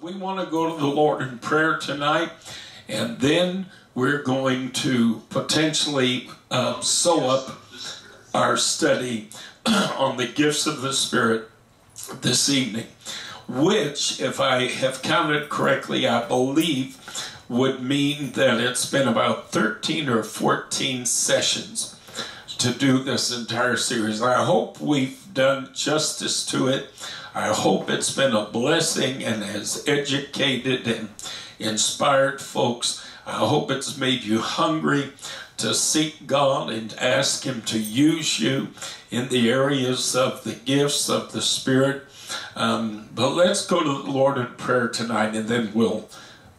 we want to go to the Lord in prayer tonight, and then we're going to potentially uh, sew up our study on the gifts of the Spirit this evening, which, if I have counted correctly, I believe would mean that it's been about 13 or 14 sessions to do this entire series. I hope we've done justice to it. I hope it's been a blessing and has educated and inspired folks. I hope it's made you hungry to seek God and ask Him to use you in the areas of the gifts of the Spirit. Um, but let's go to the Lord in prayer tonight and then we'll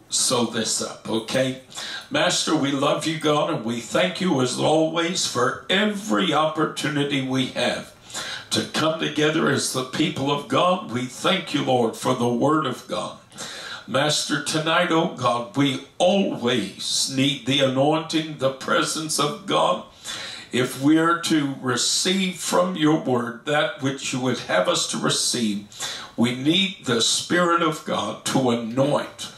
sew this up, okay? Master, we love you, God, and we thank you as always for every opportunity we have to come together as the people of God. We thank you, Lord, for the Word of God. Master, tonight, oh God, we always need the anointing, the presence of God. If we're to receive from your word that which you would have us to receive, we need the Spirit of God to anoint.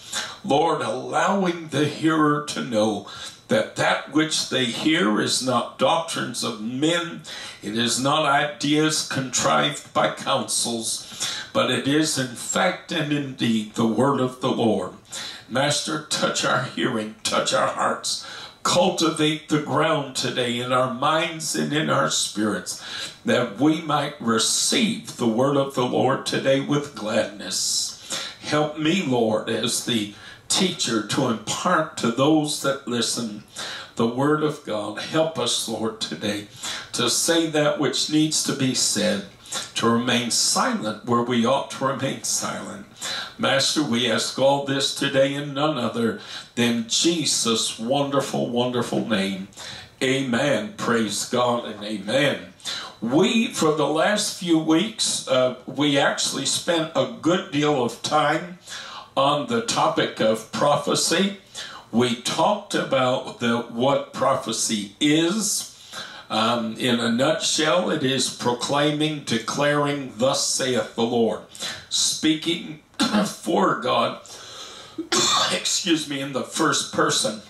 Lord, allowing the hearer to know that that which they hear is not doctrines of men, it is not ideas contrived by councils, but it is in fact and indeed the word of the Lord. Master, touch our hearing, touch our hearts, cultivate the ground today in our minds and in our spirits, that we might receive the word of the Lord today with gladness. Help me, Lord, as the teacher to impart to those that listen the Word of God. Help us, Lord, today to say that which needs to be said, to remain silent where we ought to remain silent. Master, we ask all this today in none other than Jesus' wonderful, wonderful name. Amen. Praise God and amen. We, for the last few weeks, uh, we actually spent a good deal of time on the topic of prophecy. We talked about the, what prophecy is. Um, in a nutshell, it is proclaiming, declaring, thus saith the Lord. Speaking for God, excuse me, in the first person.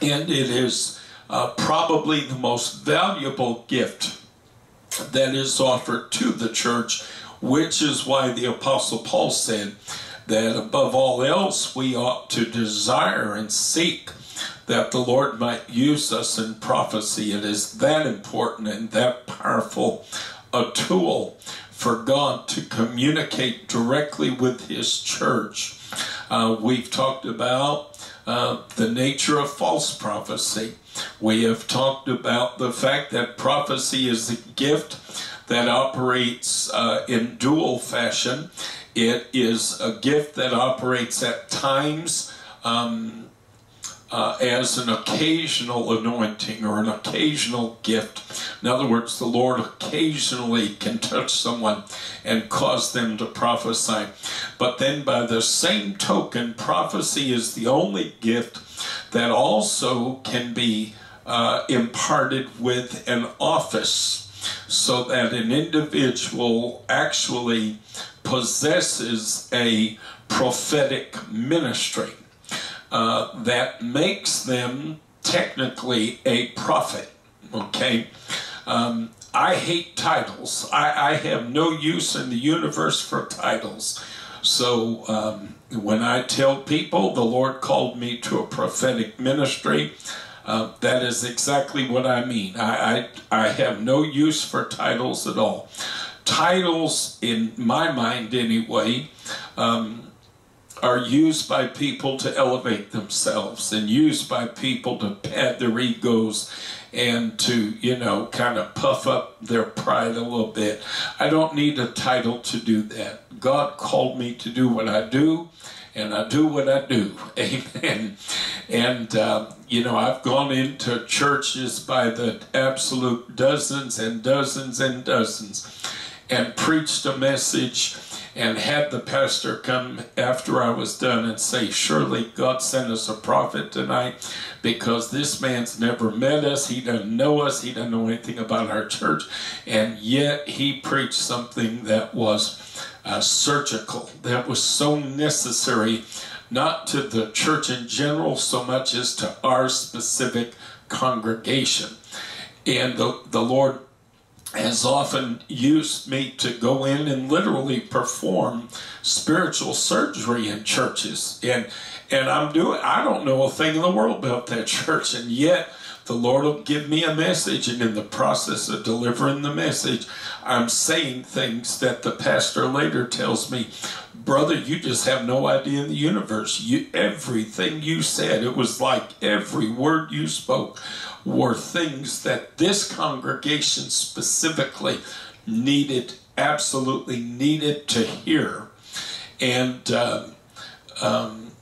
And it is uh, probably the most valuable gift that is offered to the church, which is why the Apostle Paul said, that above all else we ought to desire and seek that the Lord might use us in prophecy. It is that important and that powerful a tool for God to communicate directly with His church. Uh, we've talked about uh, the nature of false prophecy. We have talked about the fact that prophecy is a gift that operates uh, in dual fashion. It is a gift that operates at times um, uh, as an occasional anointing or an occasional gift. In other words, the Lord occasionally can touch someone and cause them to prophesy. But then, by the same token, prophecy is the only gift that also can be uh, imparted with an office so that an individual actually possesses a prophetic ministry uh, that makes them technically a prophet. Okay? Um, I hate titles. I, I, have no use in the universe for titles. So um, when I tell people the Lord called me to a prophetic ministry, uh, that is exactly what I mean. I, I, I have no use for titles at all titles, in my mind anyway, um, are used by people to elevate themselves and used by people to pad their egos and to, you know, kind of puff up their pride a little bit. I don't need a title to do that. God called me to do what I do, and I do what I do. Amen. And, uh, you know, I've gone into churches by the absolute dozens and dozens and dozens and preached a message and had the pastor come after I was done and say, Surely God sent us a prophet tonight because this man's never met us. He doesn't know us. He doesn't know anything about our church. And yet he preached something that was uh, surgical, that was so necessary, not to the church in general so much as to our specific congregation. And the, the Lord has often used me to go in and literally perform spiritual surgery in churches. And and I'm doing I don't know a thing in the world about that church. And yet the Lord will give me a message. And in the process of delivering the message I'm saying things that the pastor later tells me brother you just have no idea in the universe. You everything you said it was like every word you spoke were things that this congregation specifically needed, absolutely needed to hear. And uh, um,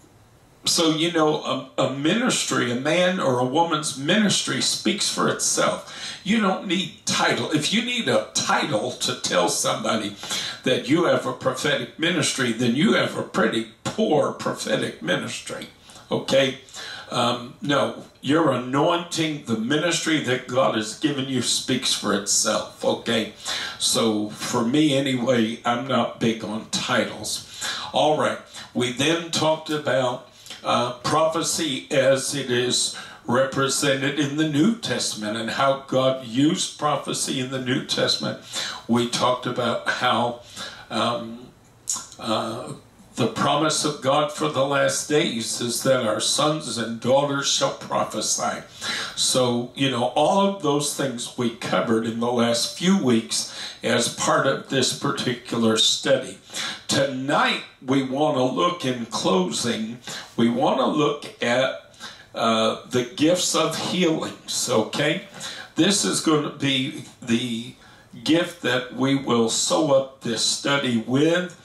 so, you know, a, a ministry, a man or a woman's ministry speaks for itself. You don't need title. If you need a title to tell somebody that you have a prophetic ministry, then you have a pretty poor prophetic ministry. Okay? Um, no, your anointing, the ministry that God has given you speaks for itself, okay? So for me anyway, I'm not big on titles. All right, we then talked about uh, prophecy as it is represented in the New Testament and how God used prophecy in the New Testament. We talked about how um, uh, the promise of God for the last days is that our sons and daughters shall prophesy. So, you know, all of those things we covered in the last few weeks as part of this particular study. Tonight, we want to look in closing, we want to look at uh, the gifts of healings, okay? This is going to be the gift that we will sew up this study with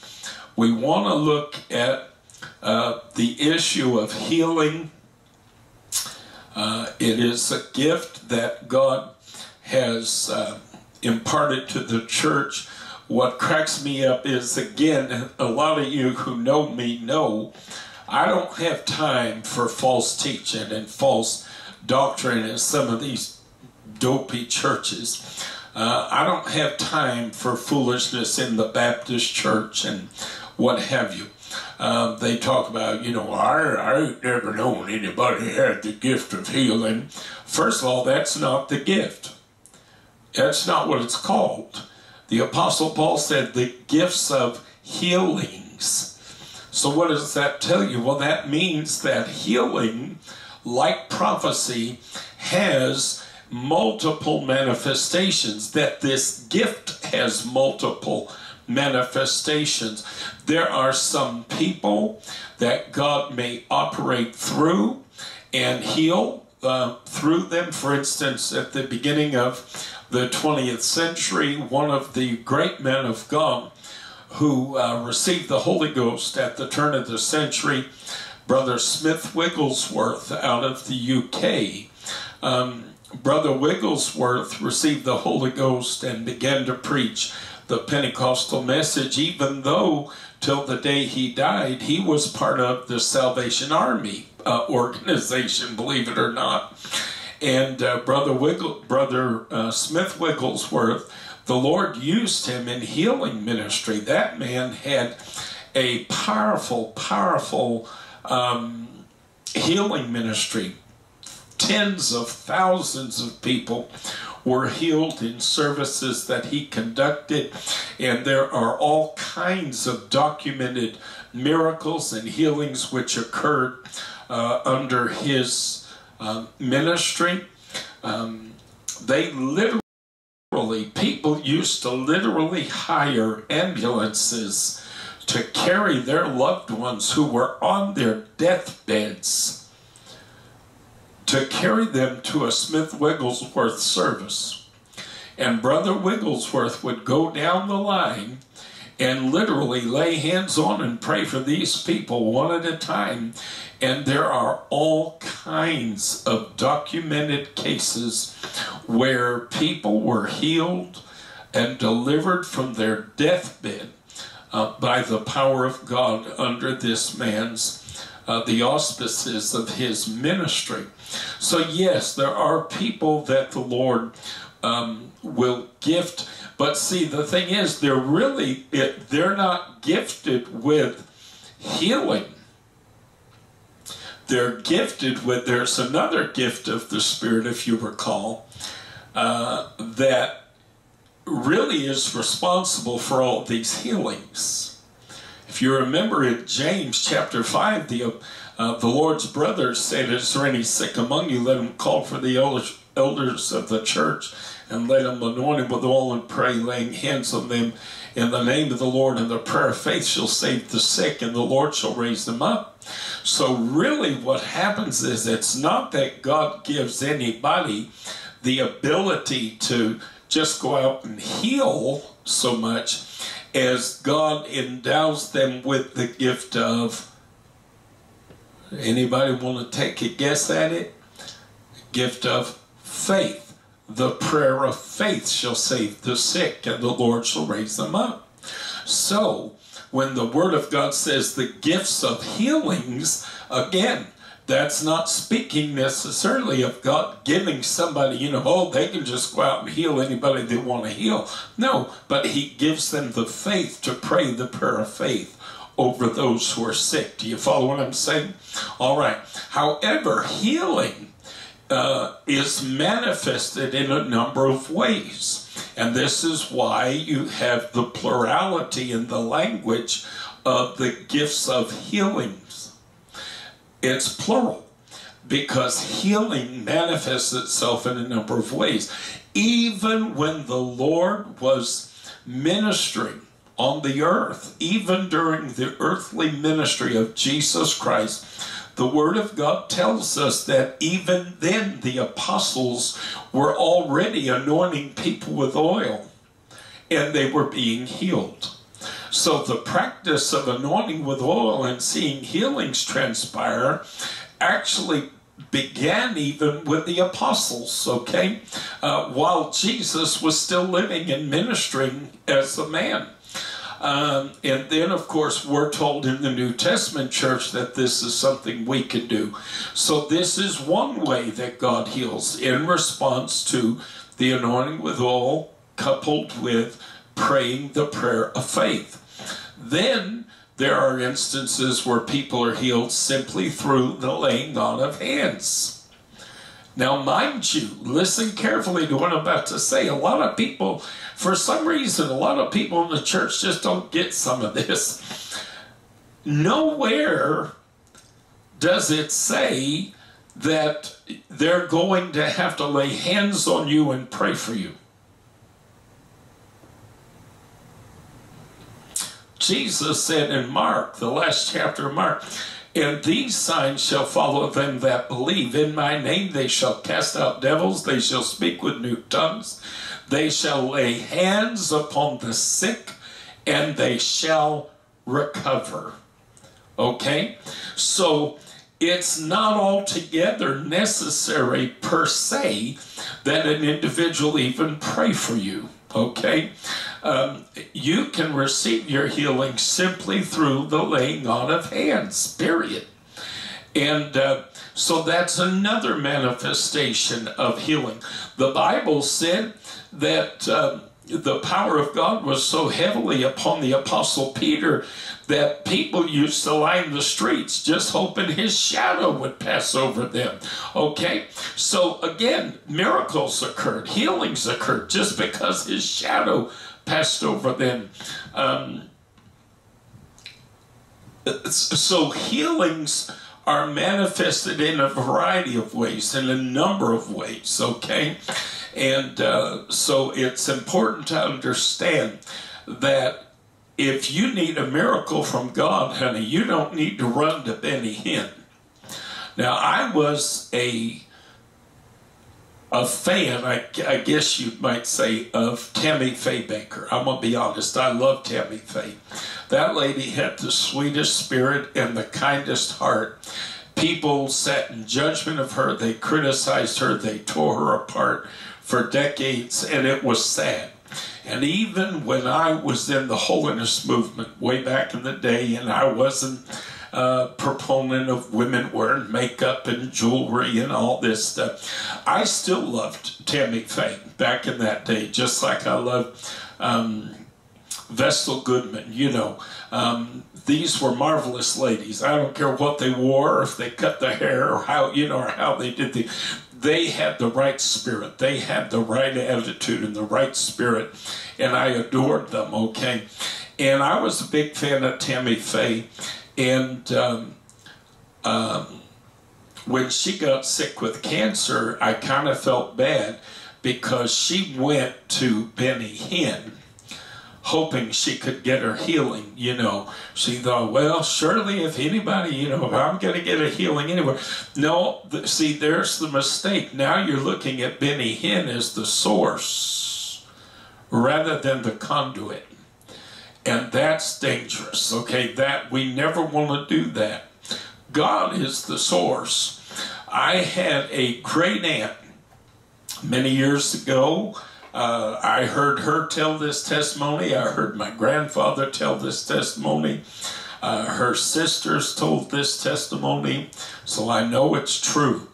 we want to look at uh, the issue of healing. Uh, it is a gift that God has uh, imparted to the church. What cracks me up is, again, a lot of you who know me know I don't have time for false teaching and false doctrine in some of these dopey churches. Uh, I don't have time for foolishness in the Baptist church and what have you. Um, they talk about, you know, I, I ain't never known anybody had the gift of healing. First of all, that's not the gift. That's not what it's called. The Apostle Paul said the gifts of healings. So, what does that tell you? Well, that means that healing, like prophecy, has multiple manifestations, that this gift has multiple manifestations. There are some people that God may operate through and heal uh, through them. For instance, at the beginning of the 20th century, one of the great men of God who uh, received the Holy Ghost at the turn of the century, Brother Smith Wigglesworth out of the UK. Um, Brother Wigglesworth received the Holy Ghost and began to preach the Pentecostal message, even though till the day he died, he was part of the Salvation Army uh, organization, believe it or not. And uh, Brother Wiggle, Brother uh, Smith Wigglesworth, the Lord used him in healing ministry. That man had a powerful, powerful um, healing ministry. Tens of thousands of people were healed in services that he conducted. And there are all kinds of documented miracles and healings which occurred uh, under his uh, ministry. Um, they literally, people used to literally hire ambulances to carry their loved ones who were on their deathbeds to carry them to a Smith Wigglesworth service. And Brother Wigglesworth would go down the line and literally lay hands on and pray for these people one at a time. And there are all kinds of documented cases where people were healed and delivered from their deathbed uh, by the power of God under this man's, uh, the auspices of his ministry. So, yes, there are people that the Lord um, will gift, But see, the thing is, they're really, it, they're not gifted with healing. They're gifted with, there's another gift of the Spirit, if you recall, uh, that really is responsible for all these healings. If you remember in James chapter 5, the, uh, the Lord's brothers said, Is there any sick among you? Let him call for the elders, elders of the church and let them anoint him with oil and pray, laying hands on them in the name of the Lord, and the prayer of faith shall save the sick, and the Lord shall raise them up. So, really, what happens is it's not that God gives anybody the ability to just go out and heal so much as God endows them with the gift of anybody want to take a guess at it? Gift of faith. The prayer of faith shall save the sick, and the Lord shall raise them up. So, when the Word of God says the gifts of healings, again, that's not speaking necessarily of God giving somebody, you know, oh, they can just go out and heal anybody they want to heal. No, but He gives them the faith to pray the prayer of faith over those who are sick. Do you follow what I'm saying? All right. However, healing uh, is manifested in a number of ways. And this is why you have the plurality in the language of the gifts of healings. It's plural because healing manifests itself in a number of ways. Even when the Lord was ministering on the earth, even during the earthly ministry of Jesus Christ, the Word of God tells us that even then the apostles were already anointing people with oil and they were being healed. So the practice of anointing with oil and seeing healings transpire actually began even with the apostles, okay? Uh, while Jesus was still living and ministering as a man. Um, and then, of course, we're told in the New Testament church that this is something we can do. So, this is one way that God heals in response to the anointing with oil coupled with praying the prayer of faith. Then, there are instances where people are healed simply through the laying on of hands. Now, mind you, listen carefully to what I'm about to say. A lot of people, for some reason, a lot of people in the church just don't get some of this. Nowhere does it say that they're going to have to lay hands on you and pray for you. Jesus said in Mark, the last chapter of Mark, and these signs shall follow them that believe. In my name they shall cast out devils, they shall speak with new tongues, they shall lay hands upon the sick, and they shall recover. Okay? So it's not altogether necessary per se that an individual even pray for you. Okay? Um, you can receive your healing simply through the laying on of hands, period. And uh, so that's another manifestation of healing. The Bible said that uh, the power of God was so heavily upon the Apostle Peter that people used to line the streets just hoping his shadow would pass over them. Okay? So again, miracles occurred, healings occurred just because his shadow passed over them. Um, so healings are manifested in a variety of ways, in a number of ways, okay? And uh, so it's important to understand that if you need a miracle from God, honey, you don't need to run to Benny Hinn. Now, I was a a fan, I, I, guess you might say, of Tammy Faye Bakker. I'm going to be honest, I love Tammy Faye. That lady had the sweetest spirit and the kindest heart. People sat in judgment of her, they criticized her, they tore her apart for decades, and it was sad. And even when I was in the holiness movement way back in the day, and I wasn't uh, proponent of women wearing makeup and jewelry and all this stuff. I still loved Tammy Faye back in that day, just like I loved um, Vestal Goodman, you know. Um, these were marvelous ladies. I don't care what they wore, or if they cut their hair, or how you know, or how they did the. They had the right spirit. They had the right attitude and the right spirit, and I adored them. Okay, and I was a big fan of Tammy Faye, and um, um, when she got sick with cancer, I kind of felt bad because she went to Benny Hinn hoping she could get her healing, you know. She thought, well, surely if anybody, you know, if I'm going to get a healing anywhere. No, the, see, there's the mistake. Now you're looking at Benny Hinn as the source rather than the conduit. And that's dangerous, okay? That we never want to do that. God is the source. I had a great aunt many years ago uh, I heard her tell this testimony. I heard my grandfather tell this testimony. Uh, her sisters told this testimony, so I know it's true.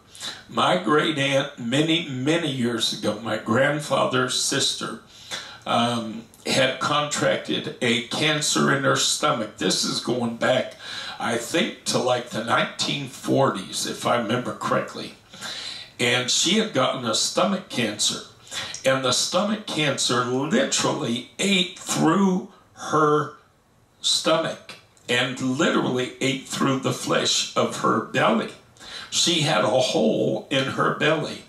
My great aunt, many, many years ago, my grandfather's sister, um, had contracted a cancer in her stomach. This is going back, I think, to like the 1940s, if I remember correctly. And she had gotten a stomach cancer and the stomach cancer literally ate through her stomach and literally ate through the flesh of her belly. She had a hole in her belly.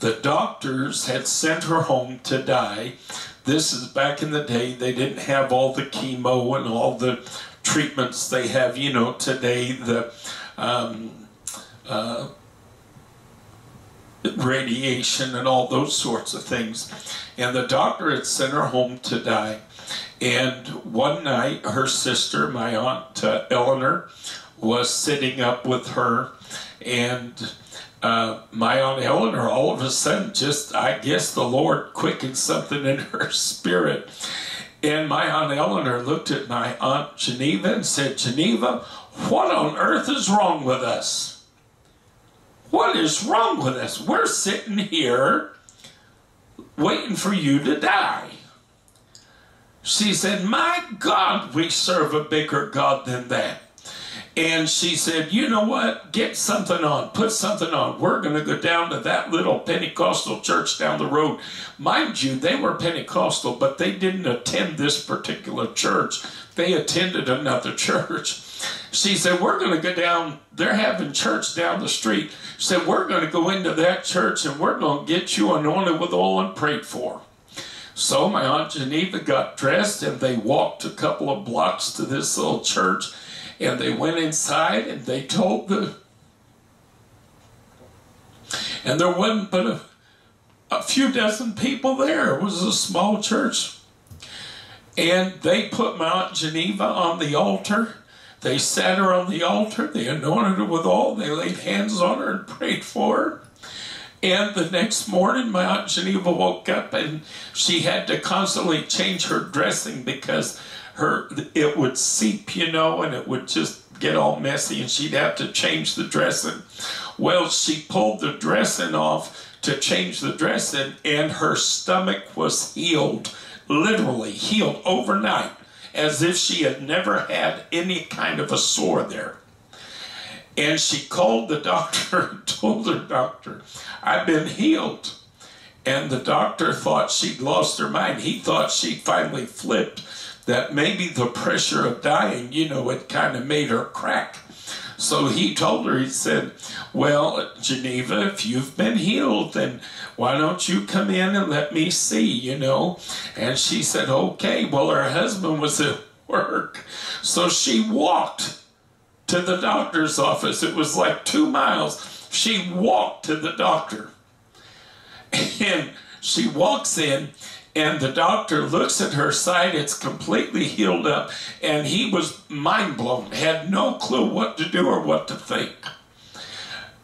The doctors had sent her home to die. This is back in the day, they didn't have all the chemo and all the treatments they have, you know, today. The um, uh, radiation and all those sorts of things. And the doctor had sent her home to die. And one night, her sister, my aunt uh, Eleanor, was sitting up with her, and uh, my aunt Eleanor, all of a sudden, just I guess the Lord quickened something in her spirit. And my aunt Eleanor looked at my aunt Geneva and said, Geneva, what on earth is wrong with us? What is wrong with us? We're sitting here waiting for you to die. She said, My God, we serve a bigger God than that. And she said, You know what? Get something on. Put something on. We're going to go down to that little Pentecostal church down the road. Mind you, they were Pentecostal, but they didn't attend this particular church. They attended another church. She said, We're going to go down, they're having church down the street. She said, We're going to go into that church and we're going to get you anointed with oil and prayed for. So my Aunt Geneva got dressed and they walked a couple of blocks to this little church and they went inside and they told the. And there wasn't but a, a few dozen people there. It was a small church. And they put my Aunt Geneva on the altar they sat her on the altar, they anointed her with oil, they laid hands on her and prayed for her. And the next morning, my Aunt Geneva woke up and she had to constantly change her dressing because her it would seep, you know, and it would just get all messy and she'd have to change the dressing. Well, she pulled the dressing off to change the dressing and her stomach was healed, literally healed overnight as if she had never had any kind of a sore there. And she called the doctor and told her doctor, I've been healed. And the doctor thought she'd lost her mind. He thought she finally flipped, that maybe the pressure of dying, you know, it kind of made her crack. So he told her, he said, Well, Geneva, if you've been healed, then why don't you come in and let me see, you know? And she said, Okay. Well, her husband was at work. So she walked to the doctor's office. It was like two miles. She walked to the doctor. And she walks in and the doctor looks at her side it's completely healed up and he was mind blown had no clue what to do or what to think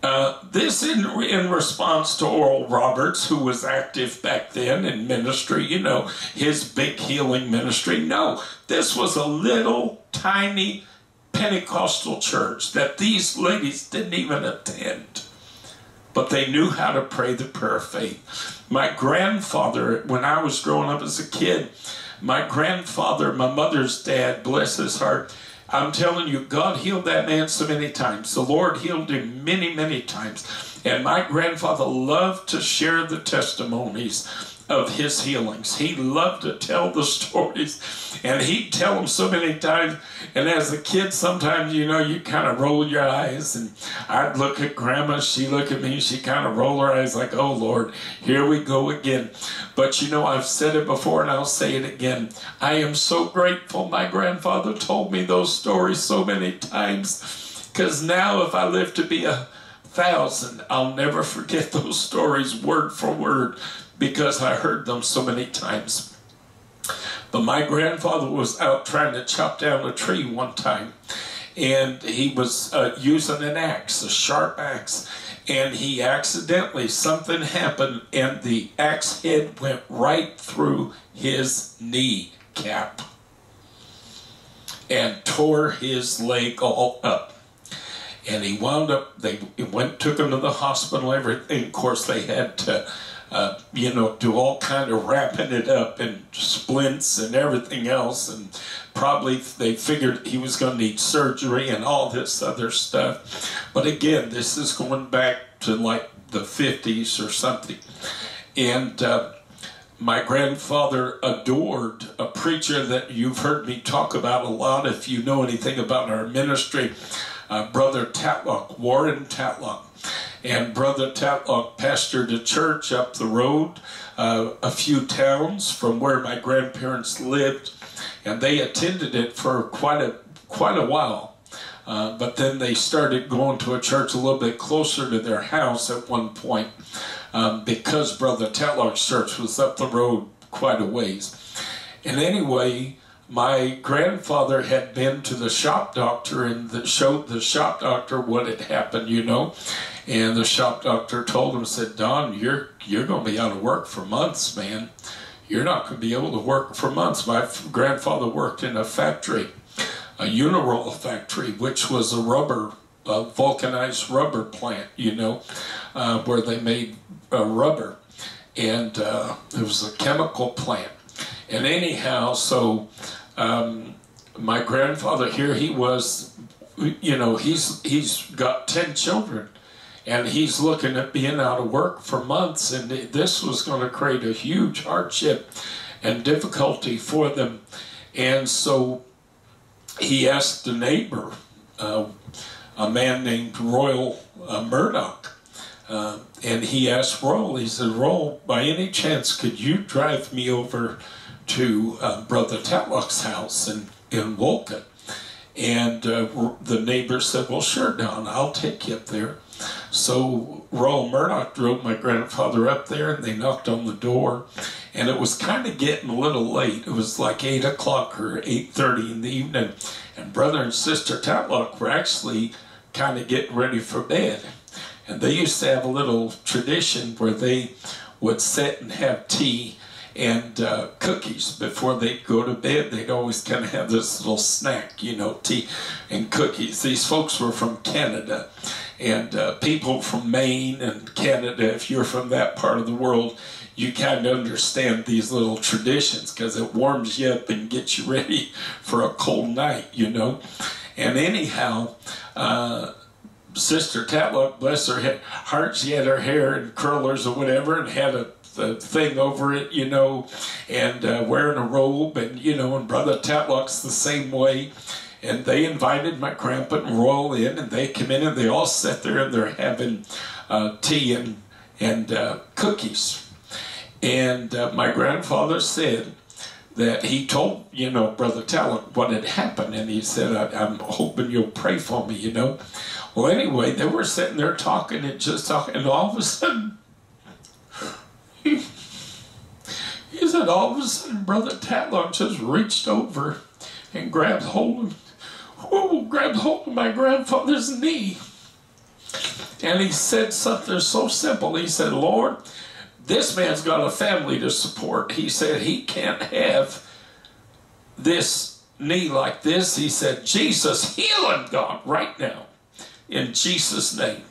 uh, this in, in response to Oral Roberts, who was active back then in ministry, you know, his big healing ministry. No, this was a little tiny Pentecostal church that these ladies didn't even attend. But they knew how to pray the prayer of faith. My grandfather, when I was growing up as a kid, my grandfather, my mother's dad, bless his heart, I'm telling you, God healed that man so many times. The Lord healed him many, many times. And my grandfather loved to share the testimonies of his healings. He loved to tell the stories, and he'd tell them so many times. And as a kid, sometimes you know you kind of roll your eyes, and I'd look at Grandma, she look at me, she kind of roll her eyes like, "Oh Lord, here we go again." But you know, I've said it before, and I'll say it again. I am so grateful. My grandfather told me those stories so many times, because now if I live to be a thousand, I'll never forget those stories word for word because I heard them so many times. But my grandfather was out trying to chop down a tree one time, and he was uh, using an axe, a sharp axe, and he accidentally, something happened, and the axe head went right through his knee cap and tore his leg all up and he wound up they went took him to the hospital everything of course they had to uh, you know, do all kind of wrapping it up in splints and everything else, and probably they figured he was going to need surgery and all this other stuff. But again, this is going back to like the 50s or something, and. Uh, my grandfather adored a preacher that you've heard me talk about a lot if you know anything about our ministry, uh, Brother Tatlock, Warren Tatlock and Brother Tatlock pastored a church up the road, uh, a few towns from where my grandparents lived, and they attended it for quite a quite a while. Uh, but then they started going to a church a little bit closer to their house at one point um, because Brother Tatlock's church was up the road quite a ways. And anyway, my grandfather had been to the shop doctor and the, showed the shop doctor what had happened, you know. And the shop doctor told him, said, Don, you're you're going to be out of work for months, man. You're not going to be able to work for months. My grandfather worked in a factory, a Uniroyal factory, which was a rubber, a vulcanized rubber plant, you know, uh, where they made uh, rubber. And uh, it was a chemical plant. And anyhow, so um, my grandfather here, he was, you know, he's he's got ten children, and he's looking at being out of work for months, and this was going to create a huge hardship and difficulty for them. And so he asked a neighbor, uh, a man named Royal uh, Murdoch, uh, and he asked Royal, he said, Royal, by any chance, could you drive me over to uh, Brother Tatlock's house in, in Wolcott? And uh, the neighbor said, well, sure, Don, I'll take you up there. So Royal Murdoch drove my grandfather up there and they knocked on the door and it was kind of getting a little late. It was like 8 o'clock or 8.30 in the evening and brother and sister Tatlock were actually kind of getting ready for bed. And they used to have a little tradition where they would sit and have tea and uh, cookies before they'd go to bed. They'd always kind of have this little snack, you know, tea and cookies. These folks were from Canada, and uh, people from Maine and Canada, if you're from that part of the world, you kind of understand these little traditions because it warms you up and gets you ready for a cold night, you know. And anyhow, uh, Sister Tatlock, bless her heart, she had her hair in curlers or whatever and had a the thing over it, you know, and uh, wearing a robe, and you know, and Brother Tatlock's the same way. And they invited my grandpa and Royal in, and they come in, and they all sit there, and they're having uh, tea and and uh, cookies. And uh, my grandfather said that he told you know Brother Tatlock what had happened, and he said, "I'm hoping you'll pray for me," you know. Well, anyway, they were sitting there talking and just talking, and all of a sudden he, said all of a sudden Brother Tatlock just reached over and grabbed hold of whoa, grabbed hold of my grandfather's knee. And he said something so simple. He said, Lord, this man's got a family to support. He said he can't have this knee like this. He said, Jesus, heal him, God, right now, in Jesus' name.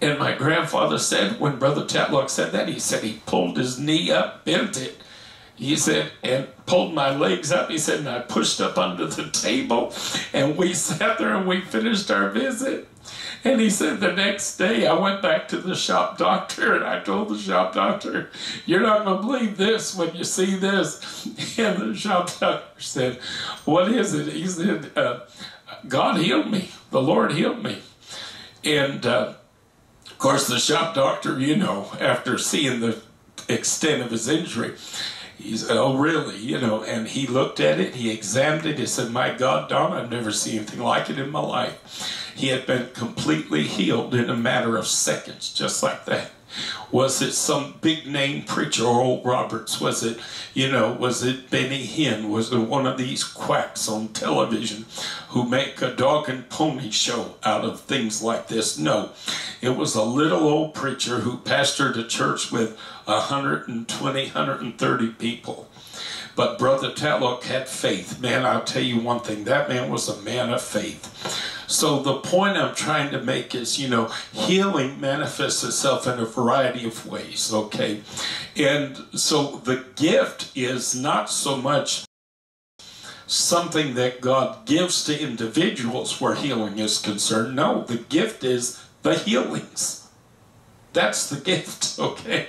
And my grandfather said, when Brother Tatlock said that, he said he pulled his knee up, bent it, he said, and pulled my legs up. He said, and I pushed up under the table, and we sat there and we finished our visit. And he said the next day I went back to the shop doctor and I told the shop doctor, You're not going to believe this when you see this. And the shop doctor said, What is it? He said, uh, God healed me. The Lord healed me. And uh, of course, the shop doctor, you know, after seeing the extent of his injury, he said, Oh, really? You know, and he looked at it, he examined it, he said, My God, Don, I've never seen anything like it in my life. He had been completely healed in a matter of seconds, just like that. Was it some big name preacher, Oral Roberts? Was it, you know, was it Benny Hinn? Was it one of these quacks on television who make a dog and pony show out of things like this? No. It was a little old preacher who pastored a church with 120, 130 people. But Brother Tatlock had faith. Man, I'll tell you one thing that man was a man of faith. So the point I'm trying to make is, you know, healing manifests itself in a variety of ways, okay? And so the gift is not so much something that God gives to individuals where healing is concerned. No, the gift is the healings. That's the gift, okay?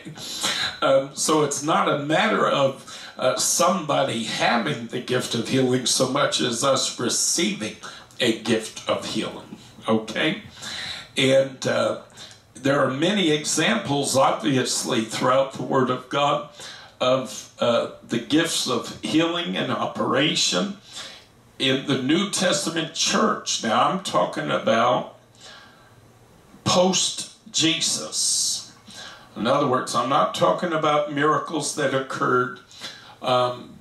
Um, so it's not a matter of uh, somebody having the gift of healing so much as us receiving a gift of healing. Okay? And uh, there are many examples, obviously, throughout the Word of God of uh, the gifts of healing and operation in the New Testament church. Now, I'm talking about post Jesus. In other words, I'm not talking about miracles that occurred um,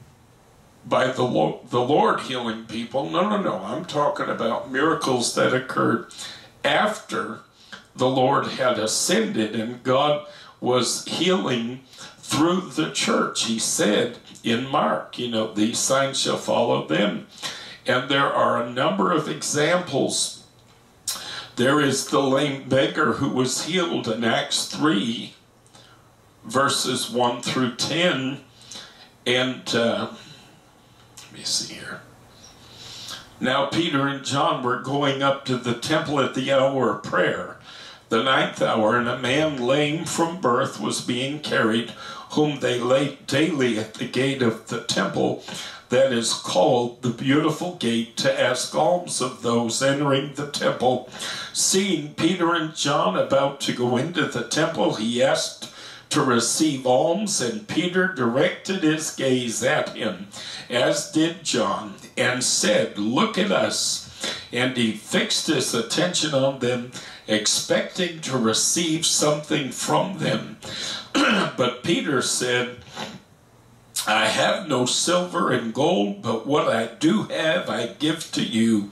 by the the Lord healing people. No, no, no. I'm talking about miracles that occurred after the Lord had ascended and God was healing through the church. He said in Mark, you know, these signs shall follow them. And there are a number of examples. There is the lame beggar who was healed in Acts 3, verses 1 through 10. And uh, me see here. Now Peter and John were going up to the temple at the hour of prayer, the ninth hour, and a man lame from birth was being carried, whom they laid daily at the gate of the temple that is called the beautiful gate to ask alms of those entering the temple. Seeing Peter and John about to go into the temple, he asked to receive alms, and Peter directed his gaze at him, as did John, and said, Look at us. And he fixed his attention on them, expecting to receive something from them. but Peter said, I have no silver and gold, but what I do have I give to you.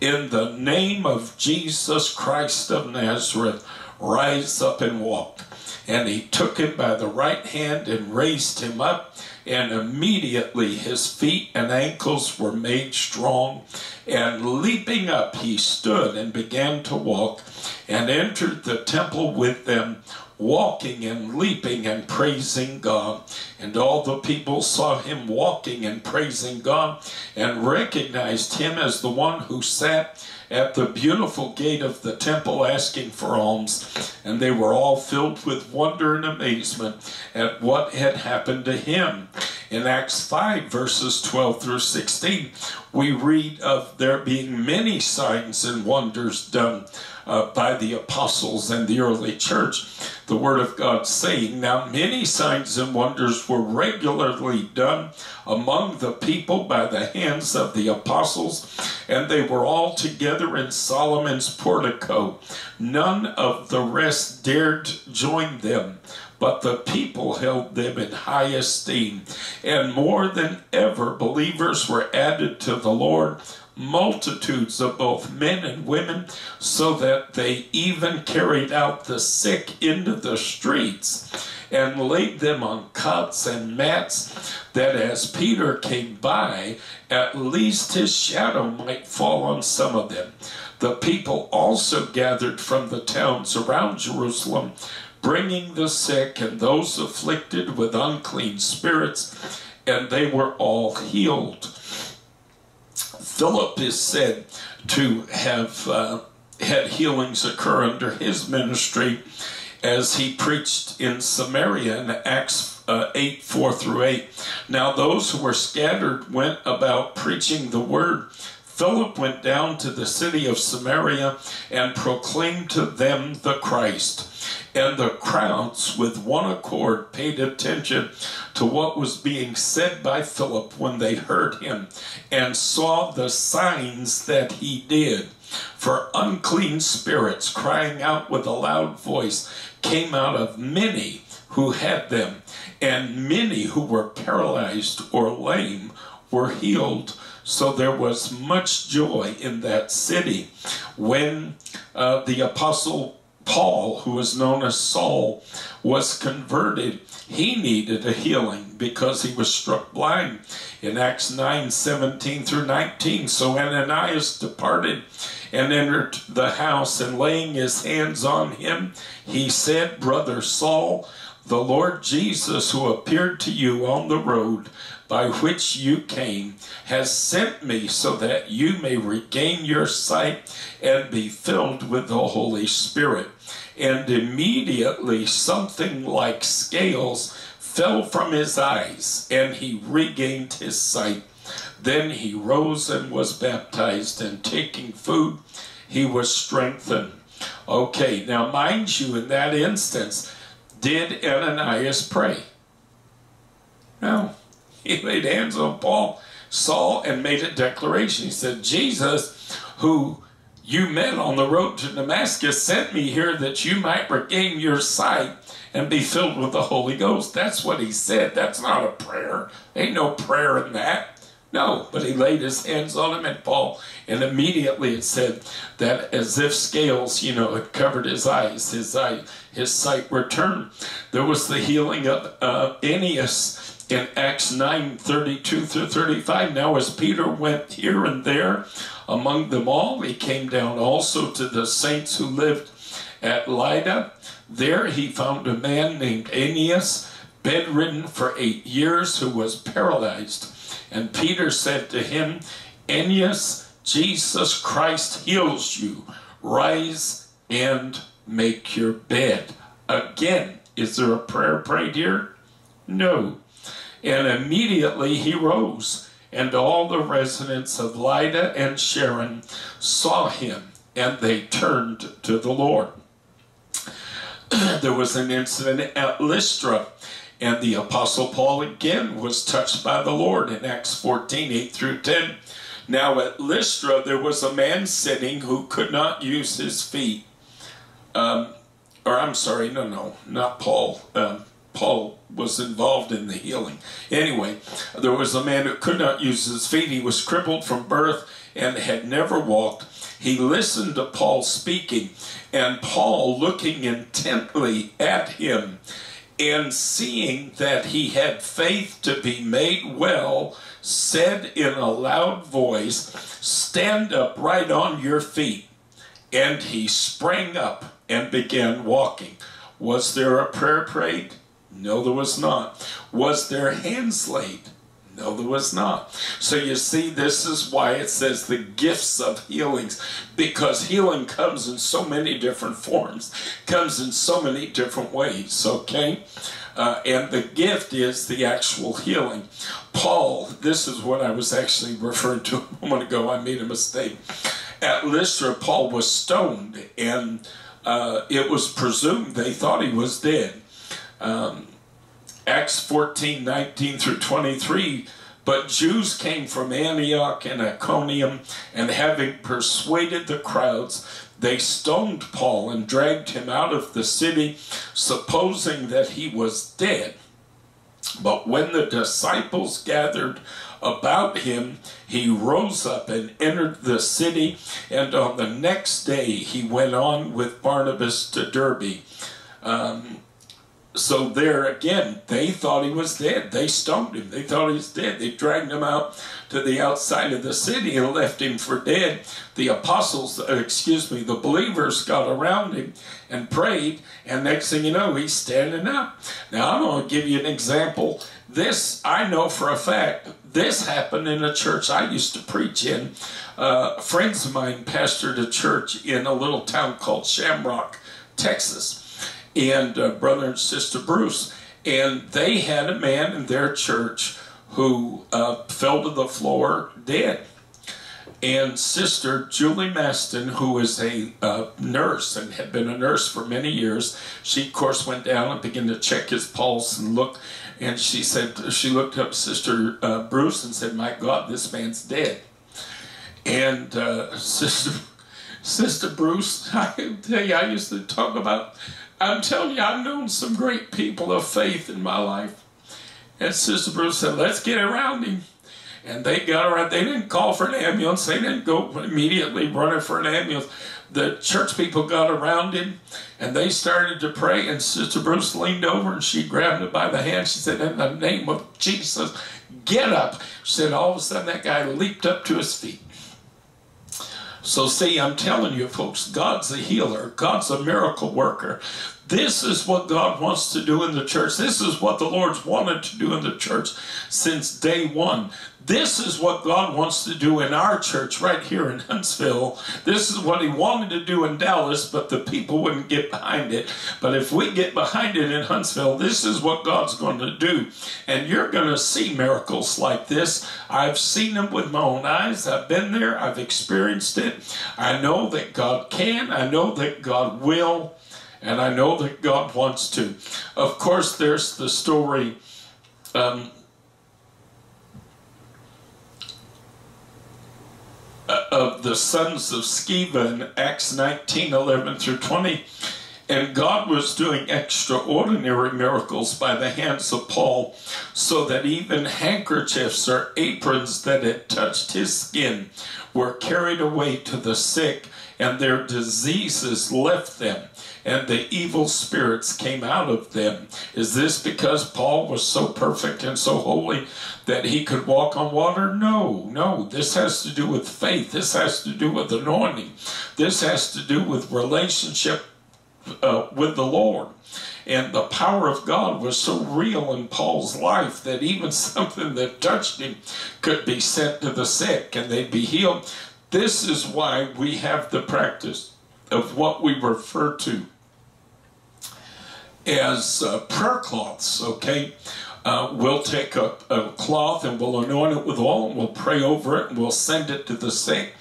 In the name of Jesus Christ of Nazareth, rise up and walk. And he took him by the right hand and raised him up, and immediately his feet and ankles were made strong. And leaping up, he stood and began to walk, and entered the temple with them, walking and leaping and praising God. And all the people saw him walking and praising God, and recognized him as the one who sat at the beautiful gate of the temple asking for alms, and they were all filled with wonder and amazement at what had happened to him. In Acts 5, verses 12 through 16, we read of there being many signs and wonders done uh, by the apostles and the early church. The Word of God saying, Now many signs and wonders were regularly done among the people by the hands of the apostles, and they were all together in Solomon's portico. None of the rest dared join them but the people held them in high esteem. And more than ever, believers were added to the Lord multitudes of both men and women, so that they even carried out the sick into the streets and laid them on cots and mats, that as Peter came by, at least his shadow might fall on some of them. The people also gathered from the towns around Jerusalem, bringing the sick and those afflicted with unclean spirits, and they were all healed. Philip is said to have uh, had healings occur under his ministry as he preached in Samaria in Acts uh, 8 4 through 8. Now, those who were scattered went about preaching the word. Philip went down to the city of Samaria and proclaimed to them the Christ. And the crowds, with one accord, paid attention to what was being said by Philip when they heard him and saw the signs that he did. For unclean spirits, crying out with a loud voice, came out of many who had them, and many who were paralyzed or lame were healed. So there was much joy in that city when uh, the apostle Paul, who was known as Saul, was converted. He needed a healing because he was struck blind in Acts 9 17 through 19. So Ananias departed and entered the house, and laying his hands on him, he said, Brother Saul, the Lord Jesus, who appeared to you on the road by which you came, has sent me so that you may regain your sight and be filled with the Holy Spirit. And immediately something like scales fell from his eyes, and he regained his sight. Then he rose and was baptized, and taking food, he was strengthened. Okay, now mind you, in that instance, did Ananias pray? No. He laid hands on Paul, Saul, and made a declaration. He said, Jesus, who you met on the road to Damascus, sent me here that you might regain your sight and be filled with the Holy Ghost. That's what he said. That's not a prayer. Ain't no prayer in that. No, but he laid his hands on him and Paul, and immediately it said that as if scales, you know, had covered his eyes, his eye, his sight returned. There was the healing of uh, Aeneas in Acts 9, 32 through 35. Now as Peter went here and there among them all, he came down also to the saints who lived at Lydda. There he found a man named Aeneas, bedridden for eight years, who was paralyzed. And Peter said to him, Aeneas, Jesus Christ heals you. Rise and make your bed. Again, is there a prayer prayed here? No. And immediately he rose, and all the residents of Lydda and Sharon saw him, and they turned to the Lord. there was an incident at Lystra and the Apostle Paul again was touched by the Lord in Acts 14 8 through 10. Now at Lystra there was a man sitting who could not use his feet. Um, or I'm sorry, no, no, not Paul. Um, Paul was involved in the healing. Anyway, there was a man who could not use his feet. He was crippled from birth and had never walked. He listened to Paul speaking, and Paul, looking intently at him, and seeing that he had faith to be made well, said in a loud voice, Stand up right on your feet. And he sprang up and began walking. Was there a prayer prayed? No, there was not. Was there hands laid? No, there was not. So you see, this is why it says the gifts of healings, because healing comes in so many different forms, comes in so many different ways, okay? Uh, and the gift is the actual healing. Paul, this is what I was actually referring to a moment ago. I made a mistake. At Lystra, Paul was stoned, and uh, it was presumed they thought he was dead. Um, Acts 14, 19 through 23. But Jews came from Antioch and Iconium, and having persuaded the crowds, they stoned Paul and dragged him out of the city, supposing that he was dead. But when the disciples gathered about him, he rose up and entered the city, and on the next day he went on with Barnabas to Derbe. Um, so there again, they thought he was dead. They stoned him. They thought he was dead. They dragged him out to the outside of the city and left him for dead. The apostles, uh, excuse me, the believers got around him and prayed, and next thing you know, he's standing up. Now, I'm going to give you an example. This, I know for a fact, this happened in a church I used to preach in. Uh, friends of mine pastored a church in a little town called Shamrock, Texas and uh, brother and sister Bruce. And they had a man in their church who uh, fell to the floor dead. And sister Julie Maston, who is a uh, nurse and had been a nurse for many years, she of course went down and began to check his pulse and look. And she said she looked up Sister uh, Bruce and said, "My God, this man's dead." And uh, sister Sister Bruce, I tell you, I used to talk about I'm telling you, I've known some great people of faith in my life. And Sister Bruce said, let's get around him. And they got around. They didn't call for an ambulance. They didn't go immediately running for an ambulance. The church people got around him and they started to pray. And Sister Bruce leaned over and she grabbed him by the hand. She said, In the name of Jesus, get up. She said, All of a sudden, that guy leaped up to his feet. So, see, I'm telling you, folks, God's a healer, God's a miracle worker. This is what God wants to do in the church. This is what the Lord's wanted to do in the church since day one. This is what God wants to do in our church right here in Huntsville. This is what He wanted to do in Dallas, but the people wouldn't get behind it. But if we get behind it in Huntsville, this is what God's going to do. And you're going to see miracles like this. I've seen them with my own eyes. I've been there. I've experienced it. I know that God can. I know that God will. And I know that God wants to. Of course, there's the story. Um, of the sons of Sceva in Acts 19 11 through 20. And God was doing extraordinary miracles by the hands of Paul, so that even handkerchiefs or aprons that had touched his skin were carried away to the sick, and their diseases left them and the evil spirits came out of them. Is this because Paul was so perfect and so holy that he could walk on water? No, no. This has to do with faith. This has to do with anointing. This has to do with relationship uh, with the Lord. And the power of God was so real in Paul's life that even something that touched him could be sent to the sick and they'd be healed. This is why we have the practice of what we refer to as uh, prayer cloths, okay? Uh, we'll take a, a, cloth and we'll anoint it with oil and we'll pray over it and we'll send it to the sick.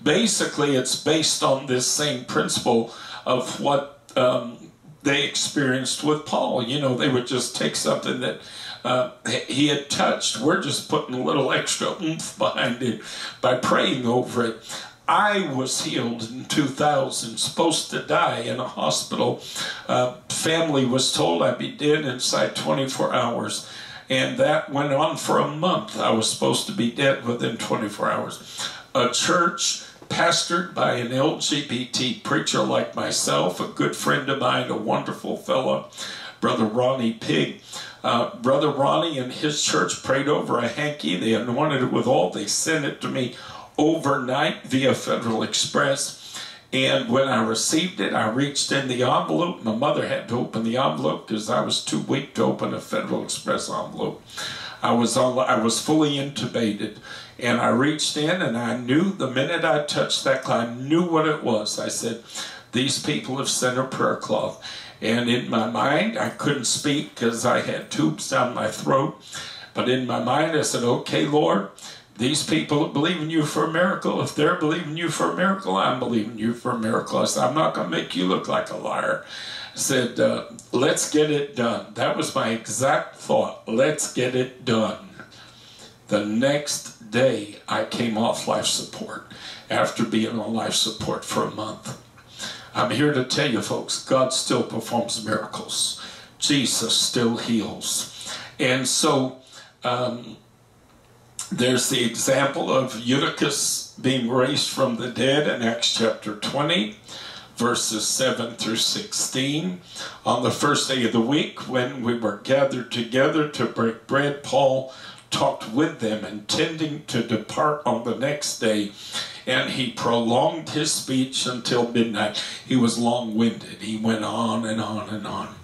Basically, it's based on this same principle of what um, they experienced with Paul. You know, they would just take something that uh, he had touched. We're just putting a little extra oomph behind it by praying over it. I was healed in 2000, supposed to die in a hospital. Uh, family was told I'd be dead inside 24 hours. And that went on for a month. I was supposed to be dead within 24 hours. A church pastored by an LGBT preacher like myself, a good friend of mine, a wonderful fellow, Brother Ronnie Pig. Uh, Brother Ronnie and his church prayed over a hanky. They anointed it with oil. They sent it to me overnight via Federal Express. And when I received it, I reached in the envelope. My mother had to open the envelope because I was too weak to open a Federal Express envelope. I was on, I was fully intubated, and I reached in, and I knew the minute I touched that cloth, I knew what it was. I said, "These people have sent a prayer cloth." And in my mind, I couldn't speak because I had tubes down my throat. But in my mind, I said, "Okay, Lord." These people believe in you for a miracle. If they're believing you for a miracle, I'm believing you for a miracle. I said, I'm not going to make you look like a liar. I said, uh, let's get it done. That was my exact thought. Let's get it done. The next day, I came off life support after being on life support for a month. I'm here to tell you, folks, God still performs miracles. Jesus still heals. And so, um, there's the example of Eutychus being raised from the dead in Acts chapter 20. verses 7 through 16. On the first day of the week, when we were gathered together to break bread, Paul talked with them, intending to depart on the next day. And he prolonged his speech until midnight. He was long winded. He went on and on and on.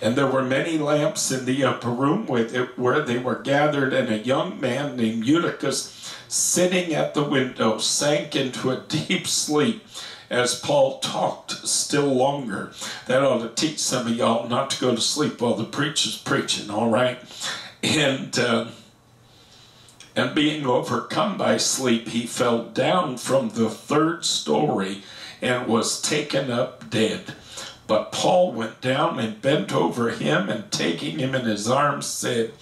And there were many lamps in the upper room where they were gathered, and a young man named Eutychus, sitting at the window, sank into a deep sleep as Paul talked still longer. That ought to teach some of y'all not to go to sleep while the preacher's preaching, all right? And uh, and being overcome by sleep, he fell down from the third story and was taken up dead. But Paul went down and bent over him, and taking him in his arms, said,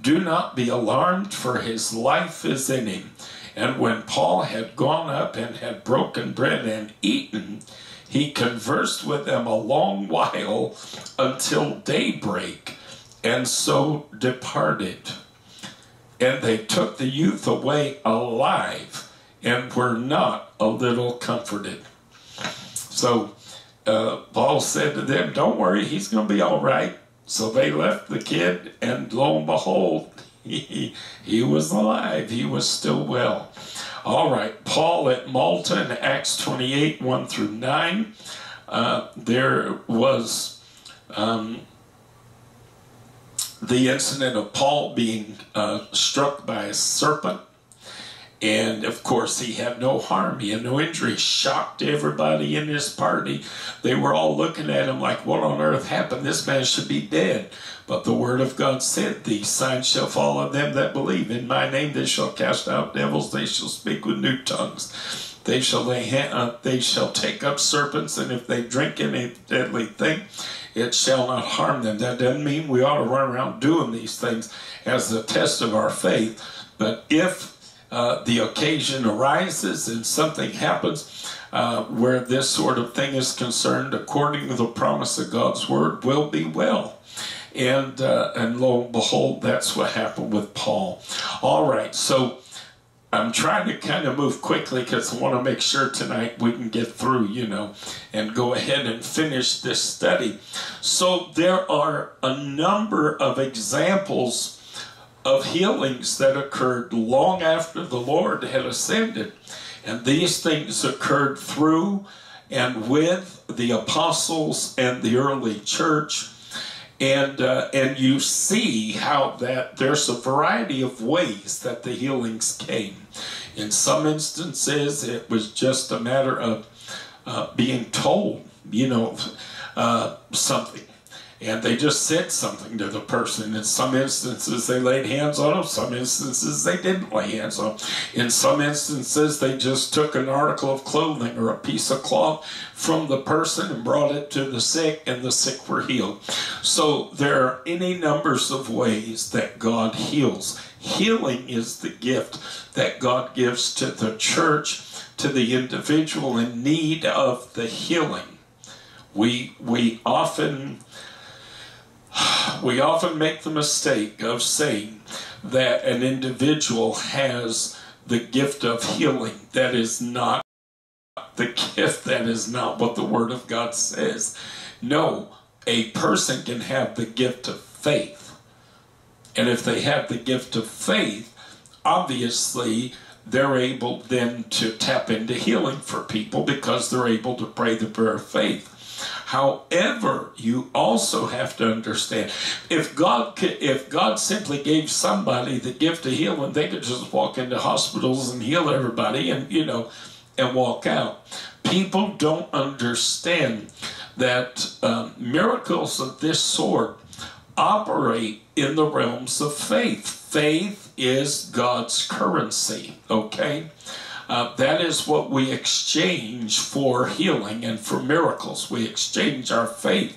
Do not be alarmed, for his life is in him. And when Paul had gone up and had broken bread and eaten, he conversed with them a long while until daybreak, and so departed. And they took the youth away alive and were not a little comforted. So uh, Paul said to them, Don't worry, he's going to be all right. So they left the kid, and lo and behold, he, he was alive. He was still well. All right, Paul at Malta in Acts 28 1 through 9. Uh, there was um, the incident of Paul being uh, struck by a serpent. And of course, he had no harm, he had no injury. Shocked everybody in his party. They were all looking at him like, What on earth happened? This man should be dead. But the word of God said, These signs shall follow them that believe. In my name they shall cast out devils, they shall speak with new tongues. They shall lay hand, uh, they shall take up serpents, and if they drink any deadly thing, it shall not harm them. That doesn't mean we ought to run around doing these things as the test of our faith. But if uh, the occasion arises and something happens uh, where this sort of thing is concerned, according to the promise of God's word, will be well. And uh, and lo and behold, that's what happened with Paul. All right, so I'm trying to kind of move quickly because I want to make sure tonight we can get through, you know, and go ahead and finish this study. So there are a number of examples of healings that occurred long after the Lord had ascended. And these things occurred through and with the apostles and the early church. And, uh, and you see how that there's a variety of ways that the healings came. In some instances, it was just a matter of uh, being told, you know, uh, something and they just said something to the person. In some instances, they laid hands on them. Some instances, they didn't lay hands on them. In some instances, they just took an article of clothing or a piece of cloth from the person and brought it to the sick, and the sick were healed. So there are any numbers of ways that God heals. Healing is the gift that God gives to the church, to the individual in need of the healing. We, we often we often make the mistake of saying that an individual has the gift of healing. That is not the gift, that is not what the Word of God says. No, a person can have the gift of faith. And if they have the gift of faith, obviously they're able then to tap into healing for people because they're able to pray the prayer of faith. However, you also have to understand if God could, if God simply gave somebody the gift to heal, and they could just walk into hospitals and heal everybody and you know and walk out. People don't understand that um, miracles of this sort operate in the realms of faith. Faith is God's currency, okay? Uh, that is what we exchange for healing and for miracles. We exchange our faith.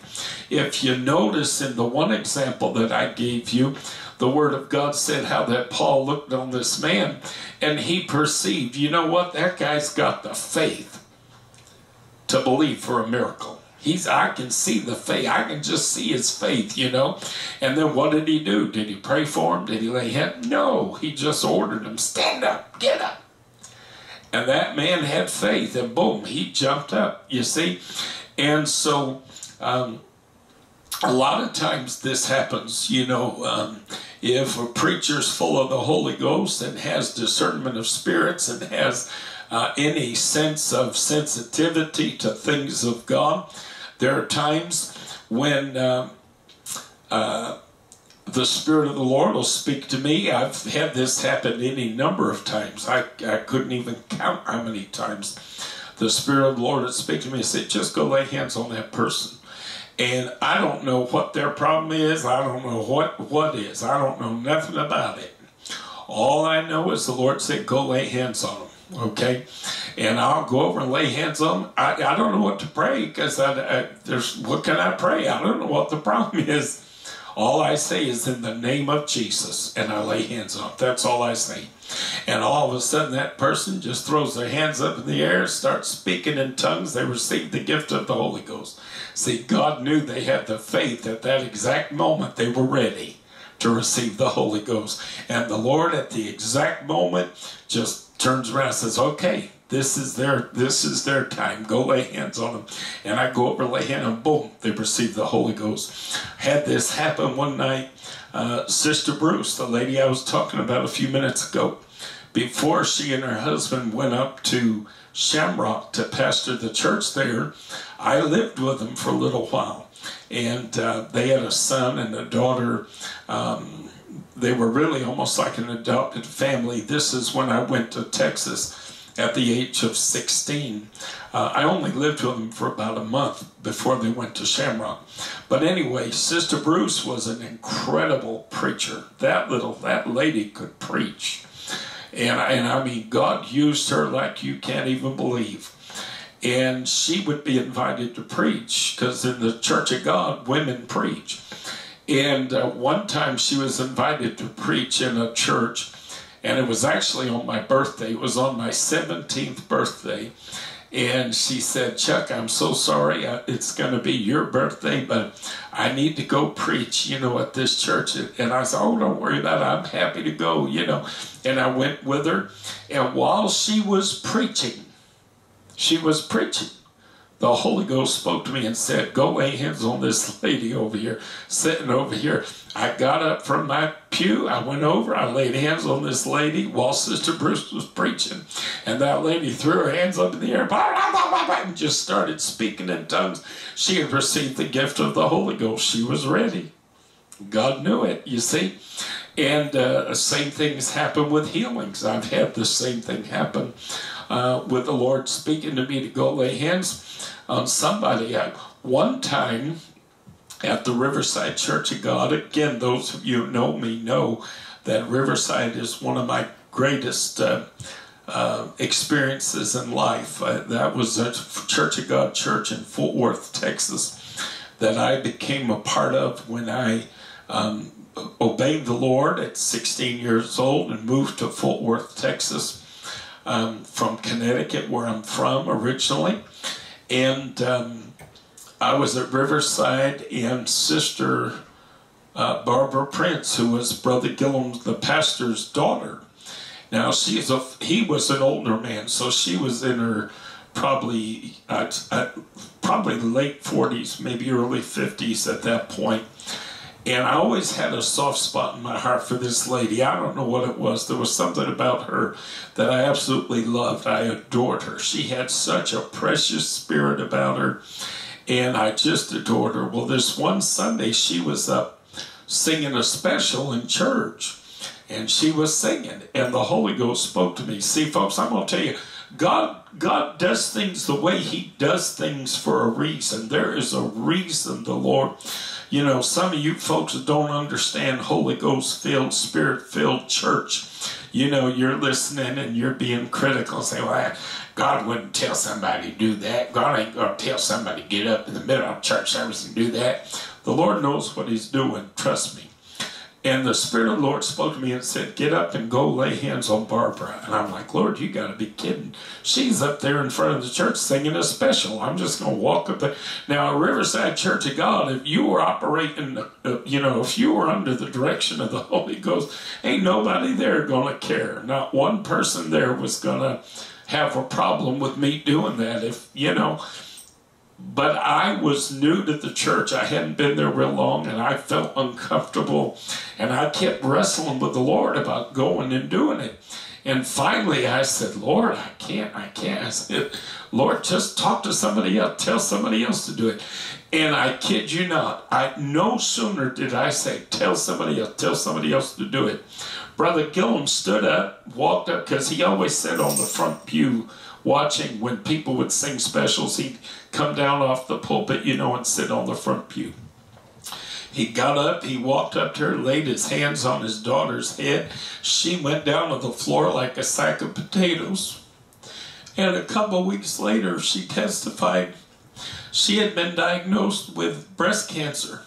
If you notice in the one example that I gave you, the Word of God said how that Paul looked on this man and he perceived, you know what, that guy's got the faith to believe for a miracle. He's I can see the faith. I can just see his faith, you know. And then what did he do? Did he pray for him? Did he lay hands? No, he just ordered him, stand up, get up. And that man had faith, and boom, he jumped up, you see? And so, um, a lot of times this happens, you know, um, if a preacher's full of the Holy Ghost and has discernment of spirits and has uh, any sense of sensitivity to things of God, there are times when uh, uh, the Spirit of the Lord will speak to me. I've had this happen any number of times. I, I couldn't even count how many times the Spirit of the Lord would speak to me and say, just go lay hands on that person. And I don't know what their problem is. I don't know what what is. I don't know nothing about it. All I know is the Lord said, go lay hands on them. Okay? And I'll go over and lay hands on them. I, I don't know what to pray because I, I, there's what can I pray? I don't know what the problem is. All I say is in the name of Jesus, and I lay hands on. That's all I say. And all of a sudden, that person just throws their hands up in the air, starts speaking in tongues. They receive the gift of the Holy Ghost. See, God knew they had the faith at that exact moment they were ready to receive the Holy Ghost. And the Lord, at the exact moment, just turns around and says, "Okay, this is their this is their time. Go lay hands on them." And I go over, lay hands, and boom, they receive the Holy Ghost. Had this happen one night. Uh, Sister Bruce, the lady I was talking about a few minutes ago, before she and her husband went up to Shamrock to pastor the church there, I lived with them for a little while. And uh, they had a son and a daughter. Um, they were really almost like an adopted family. This is when I went to Texas at the age of 16. Uh, I only lived with them for about a month before they went to Shamrock. But anyway, Sister Bruce was an incredible preacher. That little, that lady could preach. And, and I mean, God used her like you can't even believe. And she would be invited to preach because in the Church of God, women preach. And uh, one time she was invited to preach in a church, and it was actually on my birthday. It was on my 17th birthday. And she said, Chuck, I'm so sorry. It's going to be your birthday, but I need to go preach, you know, at this church. And I said, Oh, don't worry about it. I'm happy to go, you know. And I went with her. And while she was preaching, she was preaching the Holy Ghost spoke to me and said, Go lay hands on this lady over here, sitting over here. I got up from my pew, I went over, I laid hands on this lady while Sister Bruce was preaching. And that lady threw her hands up in the air and just started speaking in tongues. She had received the gift of the Holy Ghost. She was ready. God knew it, you see. And uh, same things happen with healings. I've had the same thing happen uh, with the Lord speaking to me to go lay hands on somebody. One time at the Riverside Church of God, again, those of you who know me know that Riverside is one of my greatest uh, uh, experiences in life. Uh, that was a Church of God church in Fort Worth, Texas, that I became a part of when I um, obeyed the Lord at 16 years old and moved to Fort Worth, Texas, um, from Connecticut, where I'm from originally. And um, I was at Riverside, and Sister uh, Barbara Prince, who was Brother Gillum, the pastor's daughter. Now she's a he was an older man, so she was in her probably at, at probably late 40s, maybe early 50s at that point. And I always had a soft spot in my heart for this lady. I don't know what it was. There was something about her that I absolutely loved. I adored her. She had such a precious spirit about her. And I just adored her. Well, this one Sunday, she was up singing a special in church. And she was singing. And the Holy Ghost spoke to me. See, folks, I'm going to tell you, God God does things the way He does things for a reason. There is a reason the Lord you know, some of you folks don't understand Holy Ghost filled, Spirit filled church. You know, you're listening and you're being critical. Say, well, God wouldn't tell somebody to do that. God ain't going to tell somebody to get up in the middle of church service and do that. The Lord knows what He's doing. Trust me. And the Spirit of the Lord spoke to me and said, Get up and go lay hands on Barbara. And I'm like, Lord, you got to be kidding. She's up there in front of the church singing a special. I'm just going to walk up there. Now, Riverside Church of God, if you were operating, uh, you know, if you were under the direction of the Holy Ghost, ain't nobody there going to care. Not one person there was going to have a problem with me doing that if, you know. But I was new to the church. I hadn't been there real long and I felt uncomfortable. And I kept wrestling with the Lord about going and doing it. And finally I said, Lord, I can't, I can't. I said, Lord, just talk to somebody else, tell somebody else to do it. And I kid you not, I no sooner did I say, tell somebody else, tell somebody else to do it. Brother Gillum stood up, walked up, because he always sat on the front pew watching when people would sing specials. He'd come down off the pulpit, you know, and sit on the front pew. He got up, he walked up to her, laid his hands on his daughter's head. She went down to the floor like a sack of potatoes. And a couple weeks later, she testified she had been diagnosed with breast cancer.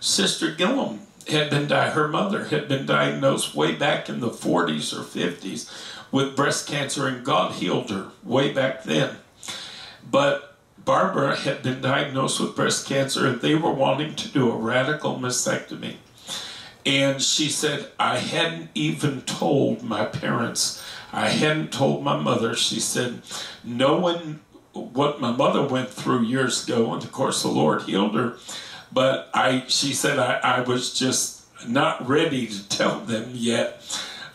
Sister Gillum had been di- her mother had been diagnosed way back in the 40s or 50s with breast cancer and God healed her way back then. But Barbara had been diagnosed with breast cancer and they were wanting to do a radical mastectomy. And she said, I hadn't even told my parents. I hadn't told my mother. She said, knowing what my mother went through years ago, and of course the Lord healed her, but I, she said, I, I was just not ready to tell them yet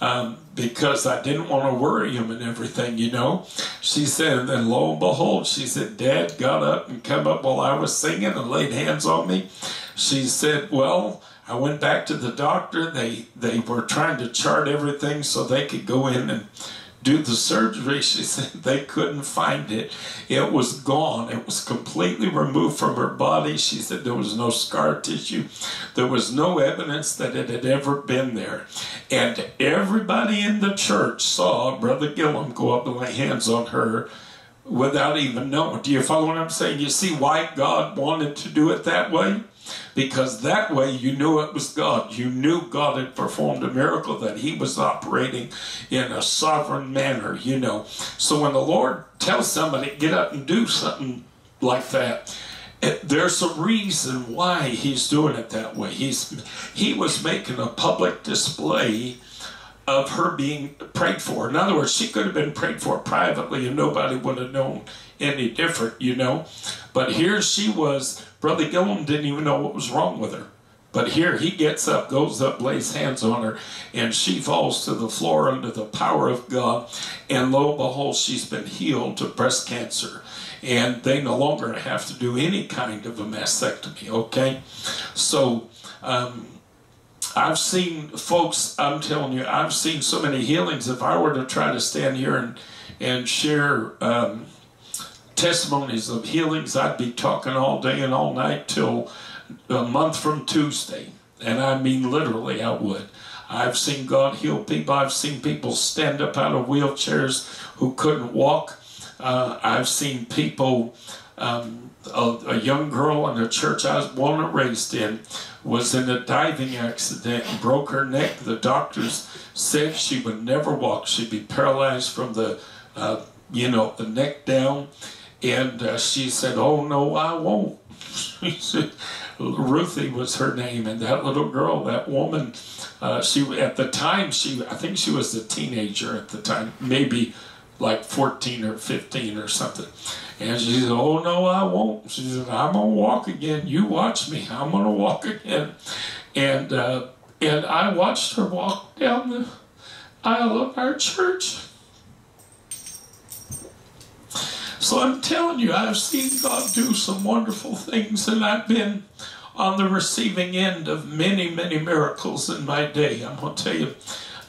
um, because I didn't want to worry him and everything, you know. She said, and then lo and behold, she said, Dad got up and come up while I was singing and laid hands on me. She said, well, I went back to the doctor. They they were trying to chart everything so they could go in and do the surgery, she said they couldn't find it. It was gone. It was completely removed from her body. She said there was no scar tissue. There was no evidence that it had ever been there. And everybody in the church saw Brother Gillum go up and lay hands on her without even knowing. Do you follow what I'm saying? You see why God wanted to do it that way? because that way you knew it was God. You knew God had performed a miracle, that He was operating in a sovereign manner, you know. So when the Lord tells somebody, get up and do something like that, it, there's a reason why He's doing it that way. He's He was making a public display of her being prayed for. In other words, she could have been prayed for privately and nobody would have known any different, you know. But here she was Brother Gillum didn't even know what was wrong with her. But here he gets up, goes up, lays hands on her, and she falls to the floor under the power of God. And lo and behold, she's been healed of breast cancer. And they no longer have to do any kind of a mastectomy, okay? So, um, I've seen folks, I'm telling you, I've seen so many healings. If I were to try to stand here and, and share um, testimonies of healings. I'd be talking all day and all night till a month from Tuesday. And I mean literally, I would. I've seen God heal people. I've seen people stand up out of wheelchairs who couldn't walk. Uh, I've seen people, um, a, a, young girl in the church I was born and raised in was in a diving accident and broke her neck. The doctors said she would never walk. She'd be paralyzed from the, uh, you know, the neck down. And uh, she said, Oh, no, I won't. said, Ruthie was her name. And that little girl, that woman, uh, she at the time, she I think she was a teenager at the time, maybe like 14 or 15 or something. And she said, Oh, no, I won't. She said, I'm going to walk again. You watch me. I'm going to walk again. And, uh, and I watched her walk down the aisle of our church. So I'm telling you, I've seen God do some wonderful things, and I've been on the receiving end of many, many miracles in my day. I'm going to tell you,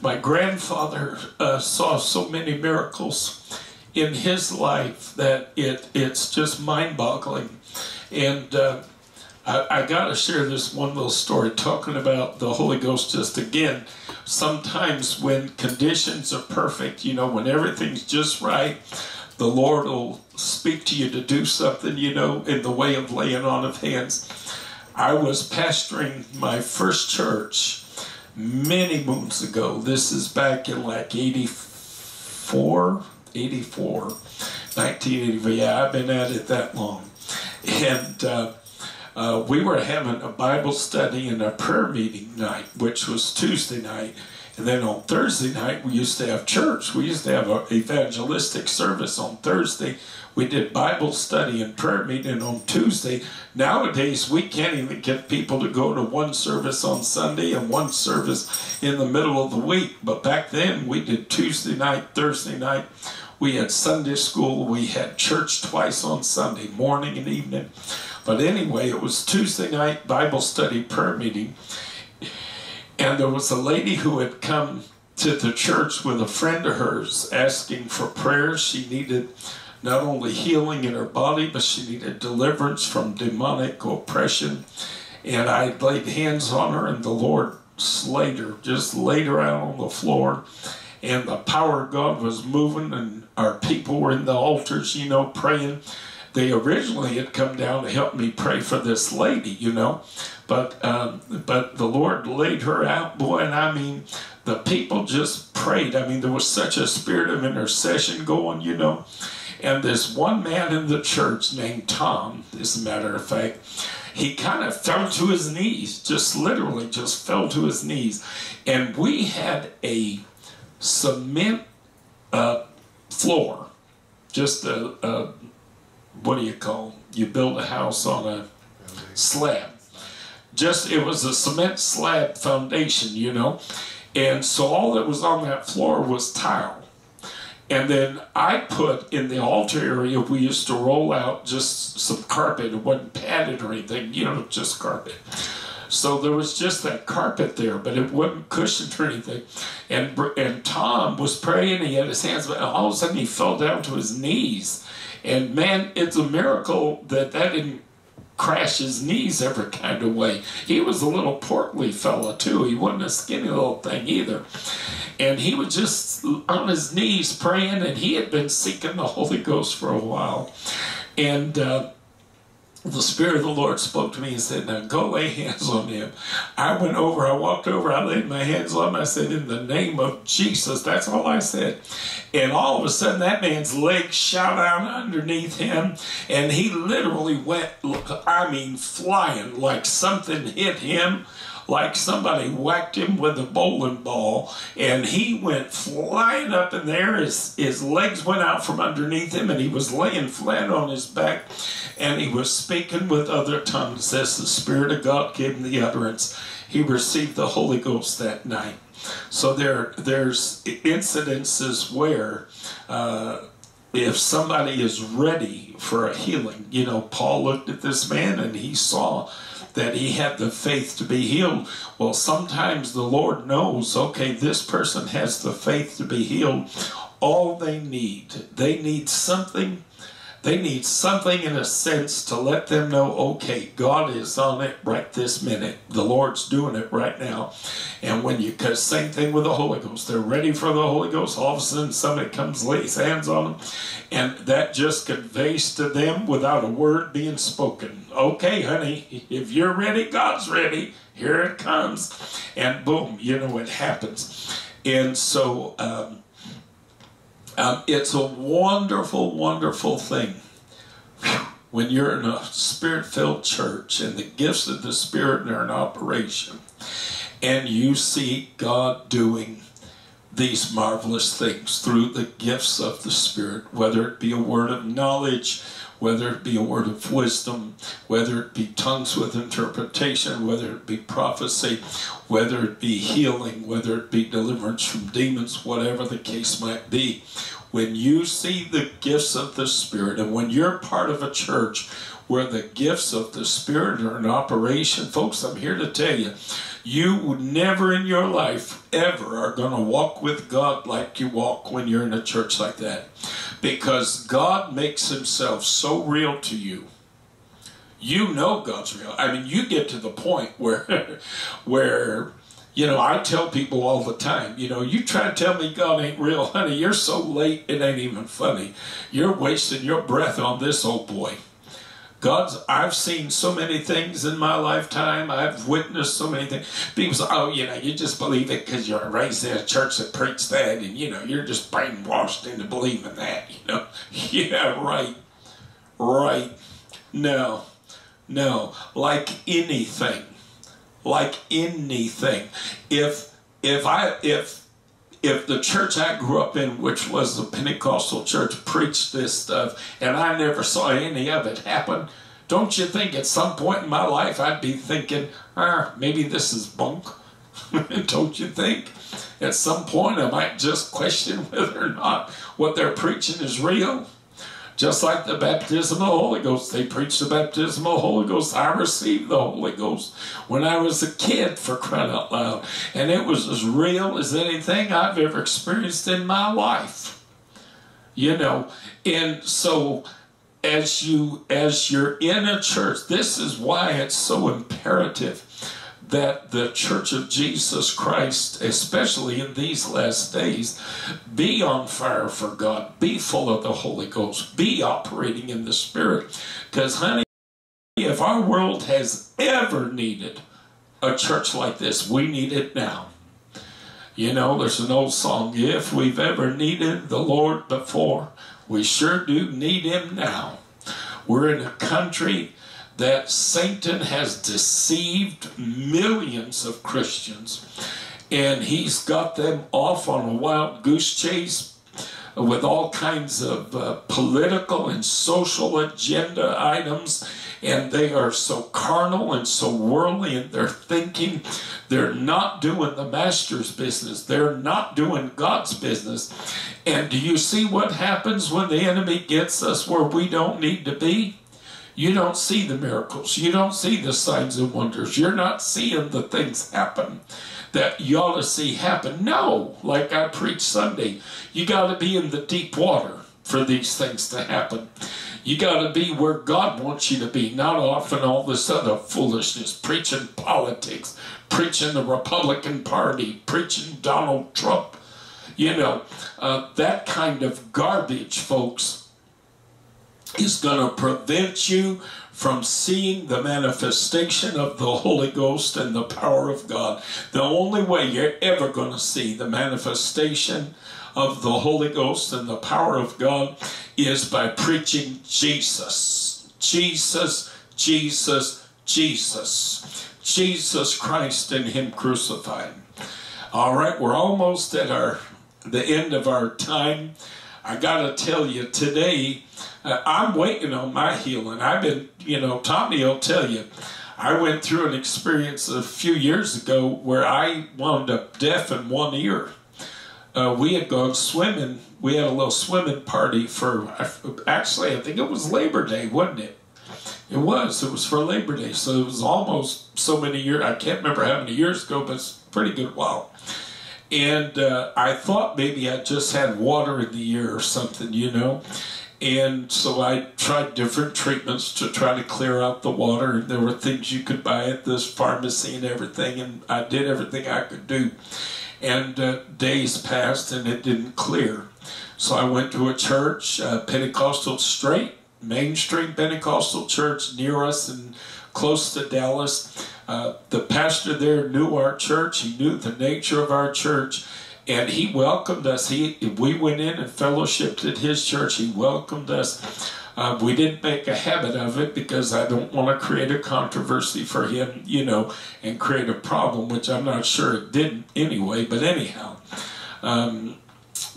my grandfather uh, saw so many miracles in his life that it it's just mind-boggling. And uh, I, I got to share this one little story talking about the Holy Ghost just again. Sometimes when conditions are perfect, you know, when everything's just right, the Lord will speak to you to do something, you know, in the way of laying on of hands. I was pastoring my first church many moons ago. This is back in like 84, 84, 1984. Yeah, I've been at it that long. And uh, uh, we were having a Bible study and a prayer meeting night, which was Tuesday night. And then on Thursday night, we used to have church. We used to have an evangelistic service on Thursday. We did Bible study and prayer meeting on Tuesday. Nowadays, we can't even get people to go to one service on Sunday and one service in the middle of the week. But back then, we did Tuesday night, Thursday night. We had Sunday school. We had church twice on Sunday, morning and evening. But anyway, it was Tuesday night Bible study prayer meeting. And there was a lady who had come to the church with a friend of hers asking for prayer. She needed not only healing in her body, but she needed deliverance from demonic oppression. And I laid hands on her, and the Lord slayed her, just laid her out on the floor. And the power of God was moving, and our people were in the altars, you know, praying. They originally had come down to help me pray for this lady, you know, but um, but the Lord laid her out, boy, and I mean, the people just prayed. I mean, there was such a spirit of intercession going, you know. And this one man in the church named Tom, as a matter of fact, he kind of fell to his knees, just literally just fell to his knees. And we had a cement uh, floor, just a, a, what do you call? You build a house on a slab. Just it was a cement slab foundation, you know, and so all that was on that floor was tile. And then I put in the altar area, we used to roll out just some carpet. It wasn't padded or anything, you know, just carpet. So there was just that carpet there, but it wasn't cushioned or anything. And and Tom was praying, he had his hands, but all of a sudden he fell down to his knees. And man, it's a miracle that that didn't crash his knees every kind of way. He was a little portly fella too. He wasn't a skinny little thing either. And he was just on his knees praying, and he had been seeking the Holy Ghost for a while. And uh, the Spirit of the Lord spoke to me and said, Now go lay hands on him. I went over, I walked over, I laid my hands on him. I said, In the name of Jesus. That's all I said. And all of a sudden, that man's legs shot out underneath him, and he literally went, I mean, flying like something hit him like somebody whacked him with a bowling ball, and he went flying up in there. His, his legs went out from underneath him, and he was laying flat on his back, and he was speaking with other tongues as the Spirit of God gave him the utterance. He received the Holy Ghost that night. So there, there's incidences where uh, if somebody is ready for a healing, you know, Paul looked at this man and he saw that he had the faith to be healed. Well, sometimes the Lord knows, okay, this person has the faith to be healed. All they need, they need something they need something in a sense to let them know, okay, God is on it right this minute. The Lord's doing it right now. And when you, because same thing with the Holy Ghost, they're ready for the Holy Ghost. All of a sudden, somebody comes, lays hands on them, and that just conveys to them without a word being spoken. Okay, honey, if you're ready, God's ready. Here it comes. And boom, you know, it happens. And so, um, um, it's a wonderful, wonderful thing. When you're in a spirit filled church and the gifts of the Spirit are in operation and you see God doing these marvelous things through the gifts of the Spirit, whether it be a word of knowledge, whether it be a word of wisdom, whether it be tongues with interpretation, whether it be prophecy, whether it be healing, whether it be deliverance from demons, whatever the case might be. When you see the gifts of the Spirit, and when you're part of a church where the gifts of the Spirit are in operation, folks, I'm here to tell you, you would never in your life ever are going to walk with God like you walk when you're in a church like that. Because God makes himself so real to you. You know God's real. I mean, you get to the point where where you know, I tell people all the time, you know, you try to tell me God ain't real, honey, you're so late it ain't even funny. You're wasting your breath on this old boy. God's, I've seen so many things in my lifetime. I've witnessed so many things. People say, oh, you know, you just believe it because you're raised in a church that preached that, and, you know, you're just brainwashed into believing that, you know. yeah, right. Right. No. No. Like anything, like anything, if if I if if the church I grew up in, which was the Pentecostal church, preached this stuff and I never saw any of it happen, don't you think at some point in my life I'd be thinking, ah, maybe this is bunk? don't you think? At some point I might just question whether or not what they're preaching is real. Just like the baptism of the Holy Ghost. They preach the baptism of the Holy Ghost. I received the Holy Ghost when I was a kid, for crying out loud. And it was as real as anything I've ever experienced in my life. You know, and so as you as you're in a church, this is why it's so imperative that the Church of Jesus Christ, especially in these last days, be on fire for God, be full of the Holy Ghost, be operating in the Spirit. Because, honey, if our world has ever needed a church like this, we need it now. You know, there's an old song, if we've ever needed the Lord before, we sure do need him now. We're in a country that Satan has deceived millions of Christians and he's got them off on a wild goose chase with all kinds of uh, political and social agenda items and they are so carnal and so worldly in their thinking. They're not doing the master's business. They're not doing god's business. And do you see what happens when the enemy gets us where we don't need to be you don't see the miracles. You don't see the signs and wonders. You're not seeing the things happen that you ought to see happen. No, like I preached Sunday, you got to be in the deep water for these things to happen. You got to be where God wants you to be, not off in all this other foolishness, preaching politics, preaching the Republican Party, preaching Donald Trump. You know, uh, that kind of garbage, folks is going to prevent you from seeing the manifestation of the Holy Ghost and the power of God. The only way you're ever going to see the manifestation of the Holy Ghost and the power of God is by preaching Jesus. Jesus, Jesus, Jesus. Jesus Christ and Him crucified. All right, we're almost at our the end of our time. I got to tell you today uh, I'm waiting on my healing. I've been, you know, Tommy will tell you, I went through an experience a few years ago where I wound up deaf in one ear. Uh, we had gone swimming. We had a little swimming party for, actually, I think it was Labor Day, wasn't it? It was. It was for Labor Day. So it was almost so many years. I can't remember how many years ago, but it's pretty good while. And uh, I thought maybe I just had water in the ear or something, you know. And so I tried different treatments to try to clear out the water. And there were things you could buy at this pharmacy and everything, and I did everything I could do. And uh, days passed and it didn't clear. So I went to a church, uh, Pentecostal Straight, mainstream Pentecostal church near us and close to Dallas. Uh, the pastor there knew our church, he knew the nature of our church and he welcomed us. He we went in and fellowshipped at his church. He welcomed us. Uh, we didn't make a habit of it because I don't want to create a controversy for him, you know, and create a problem, which I'm not sure it didn't anyway. But anyhow, um,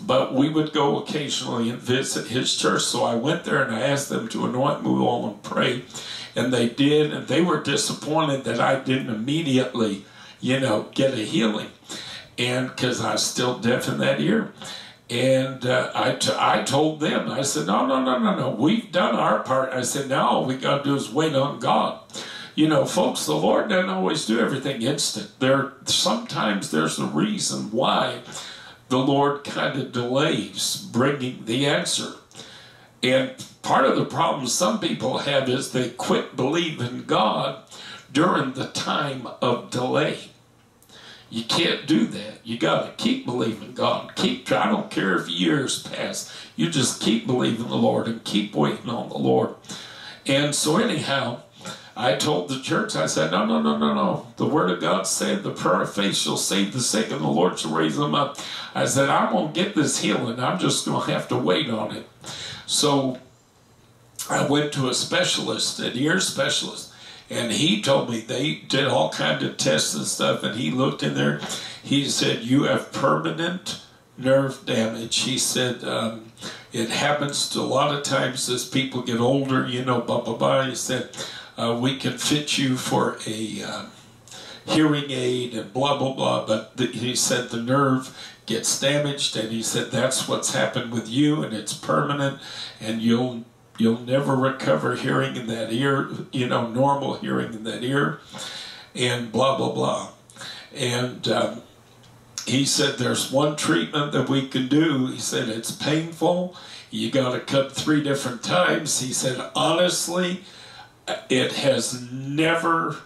but we would go occasionally and visit his church. So I went there and I asked them to anoint me all and pray, and they did. And they were disappointed that I didn't immediately, you know, get a healing and because I was still deaf in that ear. And uh, I, t- I told them, I said, no, no, no, no, no, we've done our part. I said, now all we got to do is wait on God. You know, folks, the Lord doesn't always do everything instant. There, sometimes there's a reason why the Lord kind of delays bringing the answer. And part of the problem some people have is they quit believing God during the time of delay. You can't do that. You got to keep believing God. Keep. I don't care if years pass. You just keep believing the Lord and keep waiting on the Lord. And so anyhow, I told the church, I said, no, no, no, no, no. The word of God said the prayer of faith shall save the sick and the Lord shall raise them up. I said, I'm to get this healing. I'm just going to have to wait on it. So I went to a specialist, an ear specialist, And he told me they did all kinds of tests and stuff, and he looked in there. He said, You have permanent nerve damage. He said, um, It happens to a lot of times as people get older, you know, blah, blah, blah. He said, uh, We can fit you for a. Uh, hearing aid and blah blah blah but the, he said the nerve gets damaged and he said that's what's happened with you and it's permanent and you'll you'll never recover hearing in that ear you know normal hearing in that ear and blah blah blah. And um, he said there's one treatment that we can do. He said it's painful. You got to cut three different times. He said honestly it has never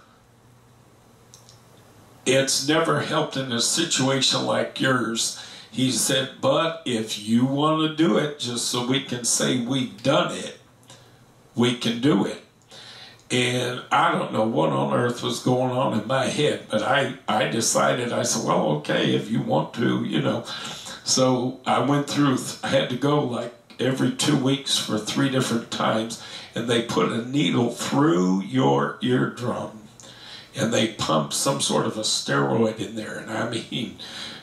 it's never helped in a situation like yours. He said, but if you want to do it, just so we can say we've done it, we can do it. And I don't know what on earth was going on in my head, but I, I decided, I said, well, okay, if you want to, you know. So I went through, I had to go like every two weeks for three different times, and they put a needle through your eardrum and they pump some sort of a steroid in there. And I mean,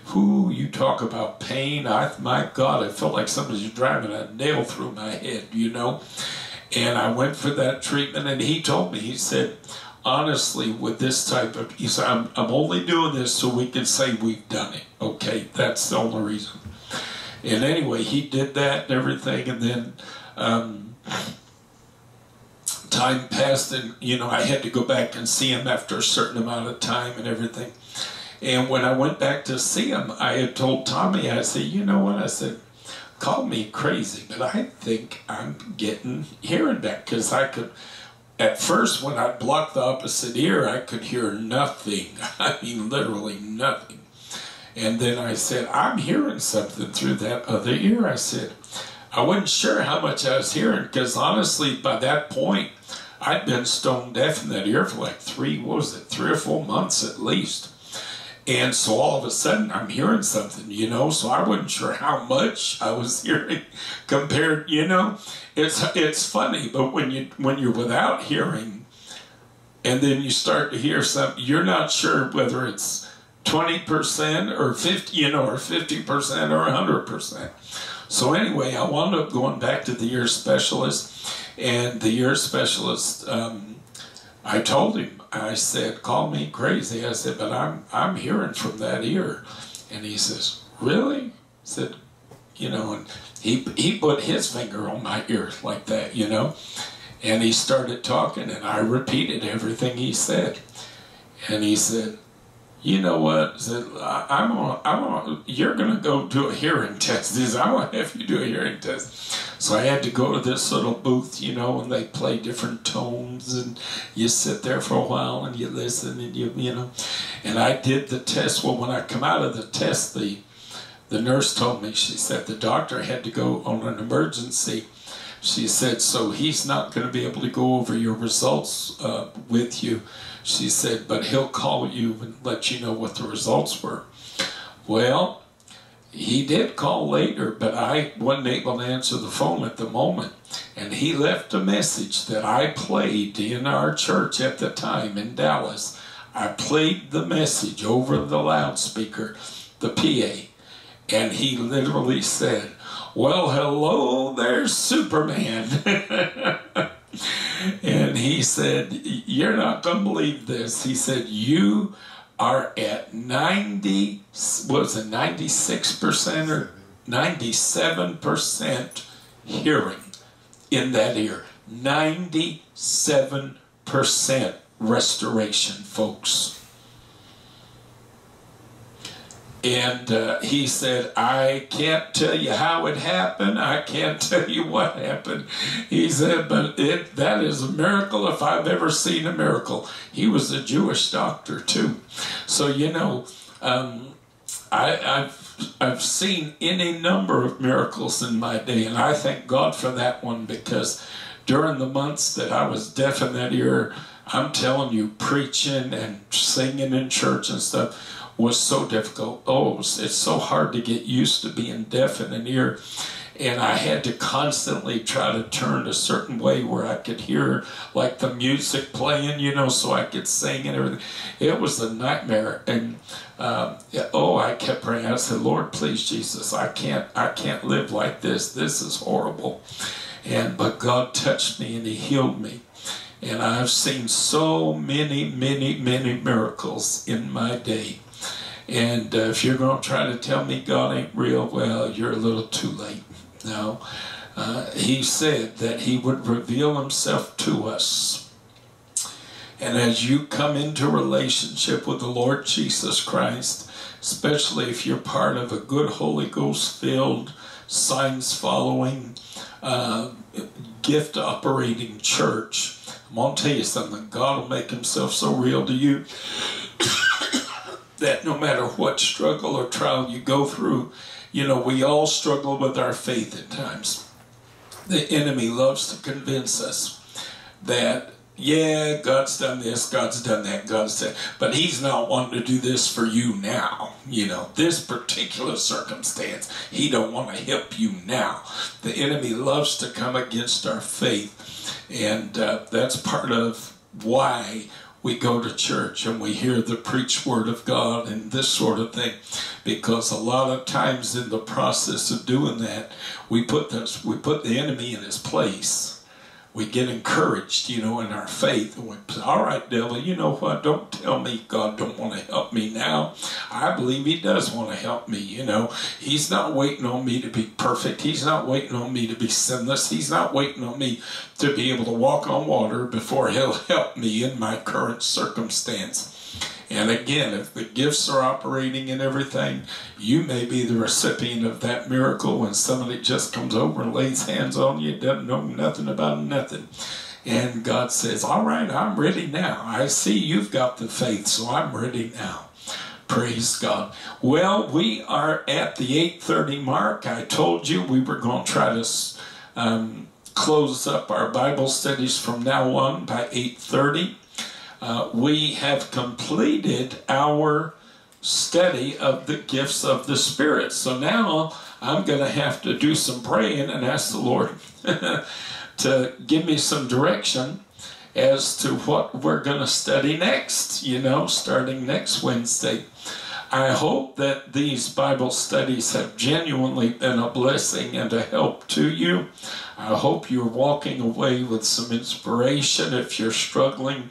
who you talk about pain? I, my God, I felt like somebody's driving a nail through my head, you know. And I went for that treatment, and he told me, he said, honestly, with this type of, he said, I'm, I'm only doing this so we can say we've done it. Okay, that's the only reason. And anyway, he did that and everything, and then. Um, time passed and you know I had to go back and see him after a certain amount of time and everything. And when I went back to see him, I had told Tommy, I said, you know what? I said, call me crazy, but I think I'm getting hearing back because I could. At first, when I blocked the opposite ear, I could hear nothing. I mean, literally nothing. And then I said, I'm hearing something through that other ear. I said, I wasn't sure how much I was hearing because honestly, by that point, I'd been stone deaf in that ear for like three, what was it, three or four months at least. And so all of a sudden I'm hearing something, you know, so I wasn't sure how much I was hearing compared, you know. It's it's funny, but when you when you're without hearing and then you start to hear something, you're not sure whether it's 20% or 50, you know, or 50% or 100%. So anyway, I wound up going back to the ear specialist and the ear specialist, um, I told him, I said, call me crazy. I said, but I'm, I'm hearing from that ear. And he says, really? I said, you know, and he, he put his finger on my ear like that, you know. And he started talking, and I repeated everything he said. And he said, you know what? Said, I'm on, I'm on, you're going to go do a hearing test. Said, I want to have you do a hearing test. So I had to go to this little booth, you know, and they play different tones, and you sit there for a while and you listen, and you, you know. And I did the test. Well, when I come out of the test, the the nurse told me, she said the doctor had to go on an emergency. She said, so he's not going to be able to go over your results uh, with you. She said, but he'll call you and let you know what the results were. Well, he did call later, but I wasn't able to answer the phone at the moment. And he left a message that I played in our church at the time in Dallas. I played the message over the loudspeaker, the PA, and he literally said, Well, hello there, Superman. said, You're not going to believe this. He said, You are at 90, what was it 96% or 97% hearing in that ear. 97% restoration, folks. And uh, he said, I can't tell you how it happened. I can't tell you what happened. He said, but it, that is a miracle if I've ever seen a miracle. He was a Jewish doctor, too. So, you know, um, I, I've, I've seen any number of miracles in my day, and I thank God for that one because during the months that I was deaf in that ear, I'm telling you, preaching and singing in church and stuff was so difficult. Oh, it was, it's so hard to get used to being deaf in an ear. and I had to constantly try to turn a certain way where I could hear like the music playing, you know, so I could sing and everything. It was a nightmare, and um, oh, I kept praying. I said, "Lord, please, Jesus, I can't, I can't live like this. This is horrible." And but God touched me and He healed me. And I've seen so many, many, many miracles in my day. And uh, if you're going to try to tell me God ain't real, well, you're a little too late. No. Uh, he said that he would reveal himself to us. And as you come into relationship with the Lord Jesus Christ, especially if you're part of a good Holy Ghost filled, signs following, uh, gift operating church, I'm going to tell you something. God will make himself so real to you that no matter what struggle or trial you go through, you know, we all struggle with our faith at times. The enemy loves to convince us that, yeah, God's done this, God's done that, God's done, but He's not wanting to do this for you now. You know, this particular circumstance, He don't want to help you now. The enemy loves to come against our faith, and uh, that's part of why we go to church and we hear the preached word of God and this sort of thing. Because a lot of times in the process of doing that, we put this, we put the enemy in his place we get encouraged, you know, in our faith. And we say, all right, devil, you know what? Don't tell me God don't want to help me now. I believe he does want to help me, you know. He's not waiting on me to be perfect. He's not waiting on me to be sinless. He's not waiting on me to be able to walk on water before he'll help me in my current circumstance. And again, if the gifts are operating and everything, you may be the recipient of that miracle when somebody just comes over and lays hands on you, doesn't know nothing about nothing. And God says, All right, I'm ready now. I see you've got the faith, so I'm ready now. Praise God. Well, we are at the 8:30 mark. I told you we were going to try to um, close up our Bible studies from now on by 8:30 uh, we have completed our study of the gifts of the Spirit. So now I'm going to have to do some praying and ask the Lord to give me some direction as to what we're going to study next, you know, starting next Wednesday. I hope that these Bible studies have genuinely been a blessing and a help to you. I hope you're walking away with some inspiration if you're struggling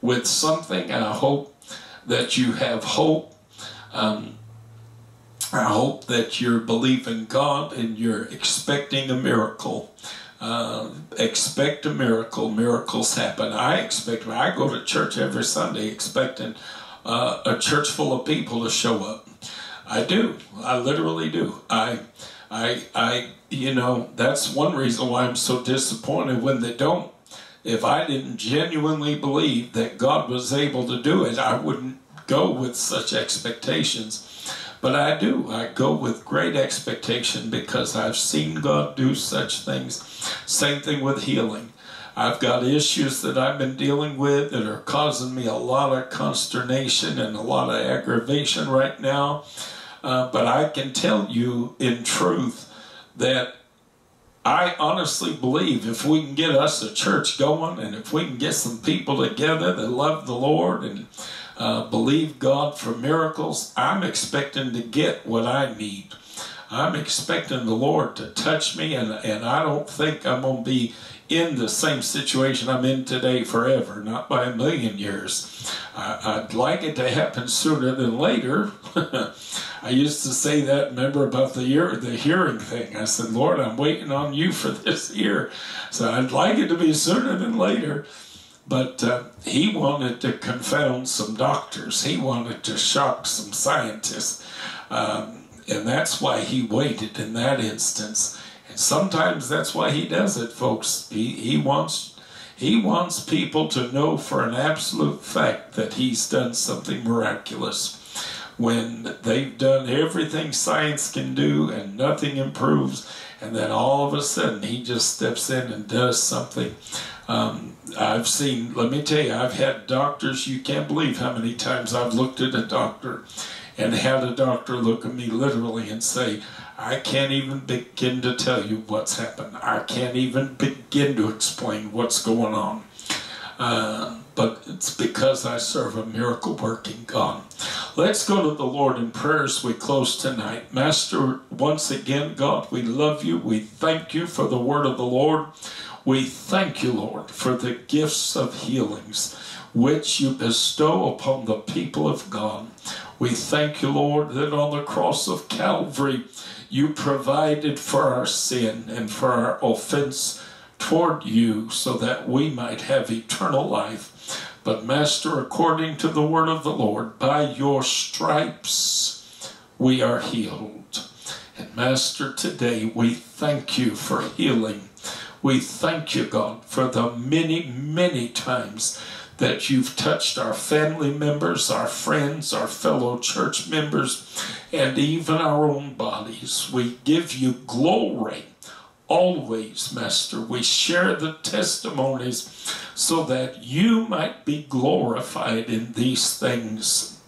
with something. I hope that you have hope. Um, I hope that you're believing God and you're expecting a miracle. Uh, expect a miracle. Miracles happen. I expect. I go to church every Sunday expecting uh, a church full of people to show up. I do. I literally do. I, I, I. You know, that's one reason why I'm so disappointed when they don't if I didn't genuinely believe that God was able to do it, I wouldn't go with such expectations. But I do. I go with great expectation because I've seen God do such things. Same thing with healing. I've got issues that I've been dealing with that are causing me a lot of consternation and a lot of aggravation right now. Uh, but I can tell you in truth that I honestly believe if we can get us a church going and if we can get some people together that love the Lord and uh, believe God for miracles, I'm expecting to get what I need. I'm expecting the Lord to touch me, and, and I don't think I'm going to be in the same situation I'm in today forever, not by a million years. I, would like it to happen sooner than later. I used to say that, remember, about the ear, the hearing thing. I said, Lord, I'm waiting on you for this ear. So I'd like it to be sooner than later. But uh, he wanted to confound some doctors. He wanted to shock some scientists. Um, and that's why he waited in that instance And sometimes that's why he does it, folks. He, he wants he wants people to know for an absolute fact that he's done something miraculous. When they've done everything science can do and nothing improves, and then all of a sudden he just steps in and does something. Um, I've seen, let me tell you, I've had doctors, you can't believe how many times I've looked at a doctor and had a doctor look at me literally and say, I can't even begin to tell you what's happened. I can't even begin to explain what's going on. Uh, but it's because I serve a miracle working God. Let's go to the Lord in prayer as we close tonight. Master, once again, God, we love you. We thank you for the word of the Lord. We thank you, Lord, for the gifts of healings which you bestow upon the people of God. We thank you, Lord, that on the cross of Calvary you provided for our sin and for our offense toward you so that we might have eternal life. But, Master, according to the word of the Lord, by your stripes we are healed. And, Master, today we thank you for healing. We thank you, God, for the many, many times that you've touched our family members, our friends, our fellow church members, and even our own bodies. We give you glory always, Master. We share the testimonies so that you might be glorified in these things.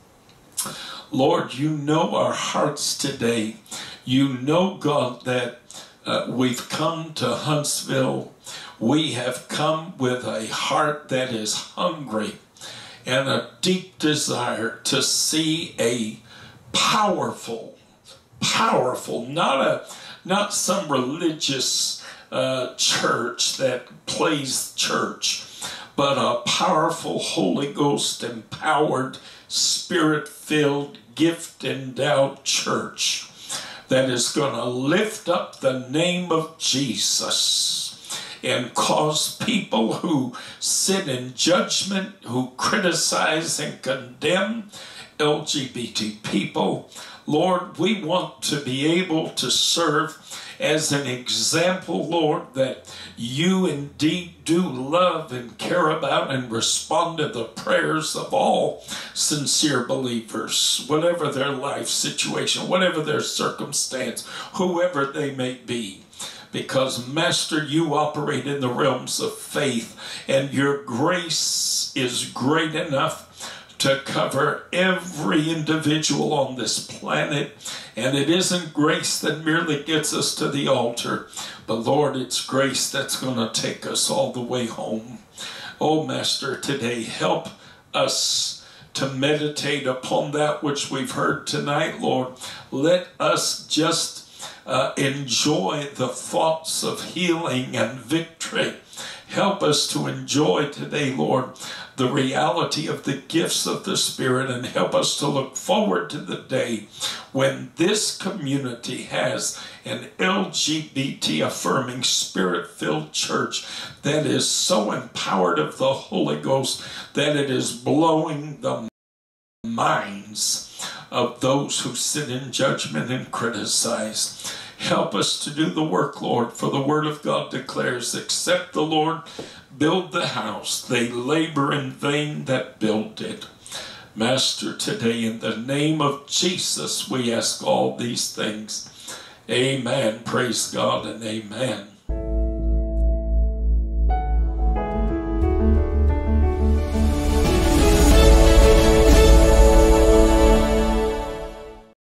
Lord, you know our hearts today. You know, God, that uh, we've come to Huntsville. We have come with a heart that is hungry and a deep desire to see a powerful, powerful, not a not some religious uh, church that plays church, but a powerful Holy Ghost empowered, spirit filled, gift endowed church that is going to lift up the name of Jesus and cause people who sit in judgment, who criticize and condemn LGBT people, Lord, we want to be able to serve as an example, Lord, that you indeed do love and care about and respond to the prayers of all sincere believers, whatever their life situation, whatever their circumstance, whoever they may be. Because, Master, you operate in the realms of faith, and your grace is great enough to cover every individual on this planet. And it isn't grace that merely gets us to the altar, but Lord, it's grace that's going to take us all the way home. Oh, Master, today help us to meditate upon that which we've heard tonight, Lord. Let us just uh, enjoy the thoughts of healing and victory. Help us to enjoy today, Lord, the reality of the gifts of the Spirit and help us to look forward to the day when this community has an LGBT affirming, spirit filled church that is so empowered of the Holy Ghost that it is blowing the minds of those who sit in judgment and criticize. Help us to do the work, Lord, for the Word of God declares, except the Lord build the house, they labor in vain that build it. Master, today in the name of Jesus, we ask all these things. Amen. Praise God and amen.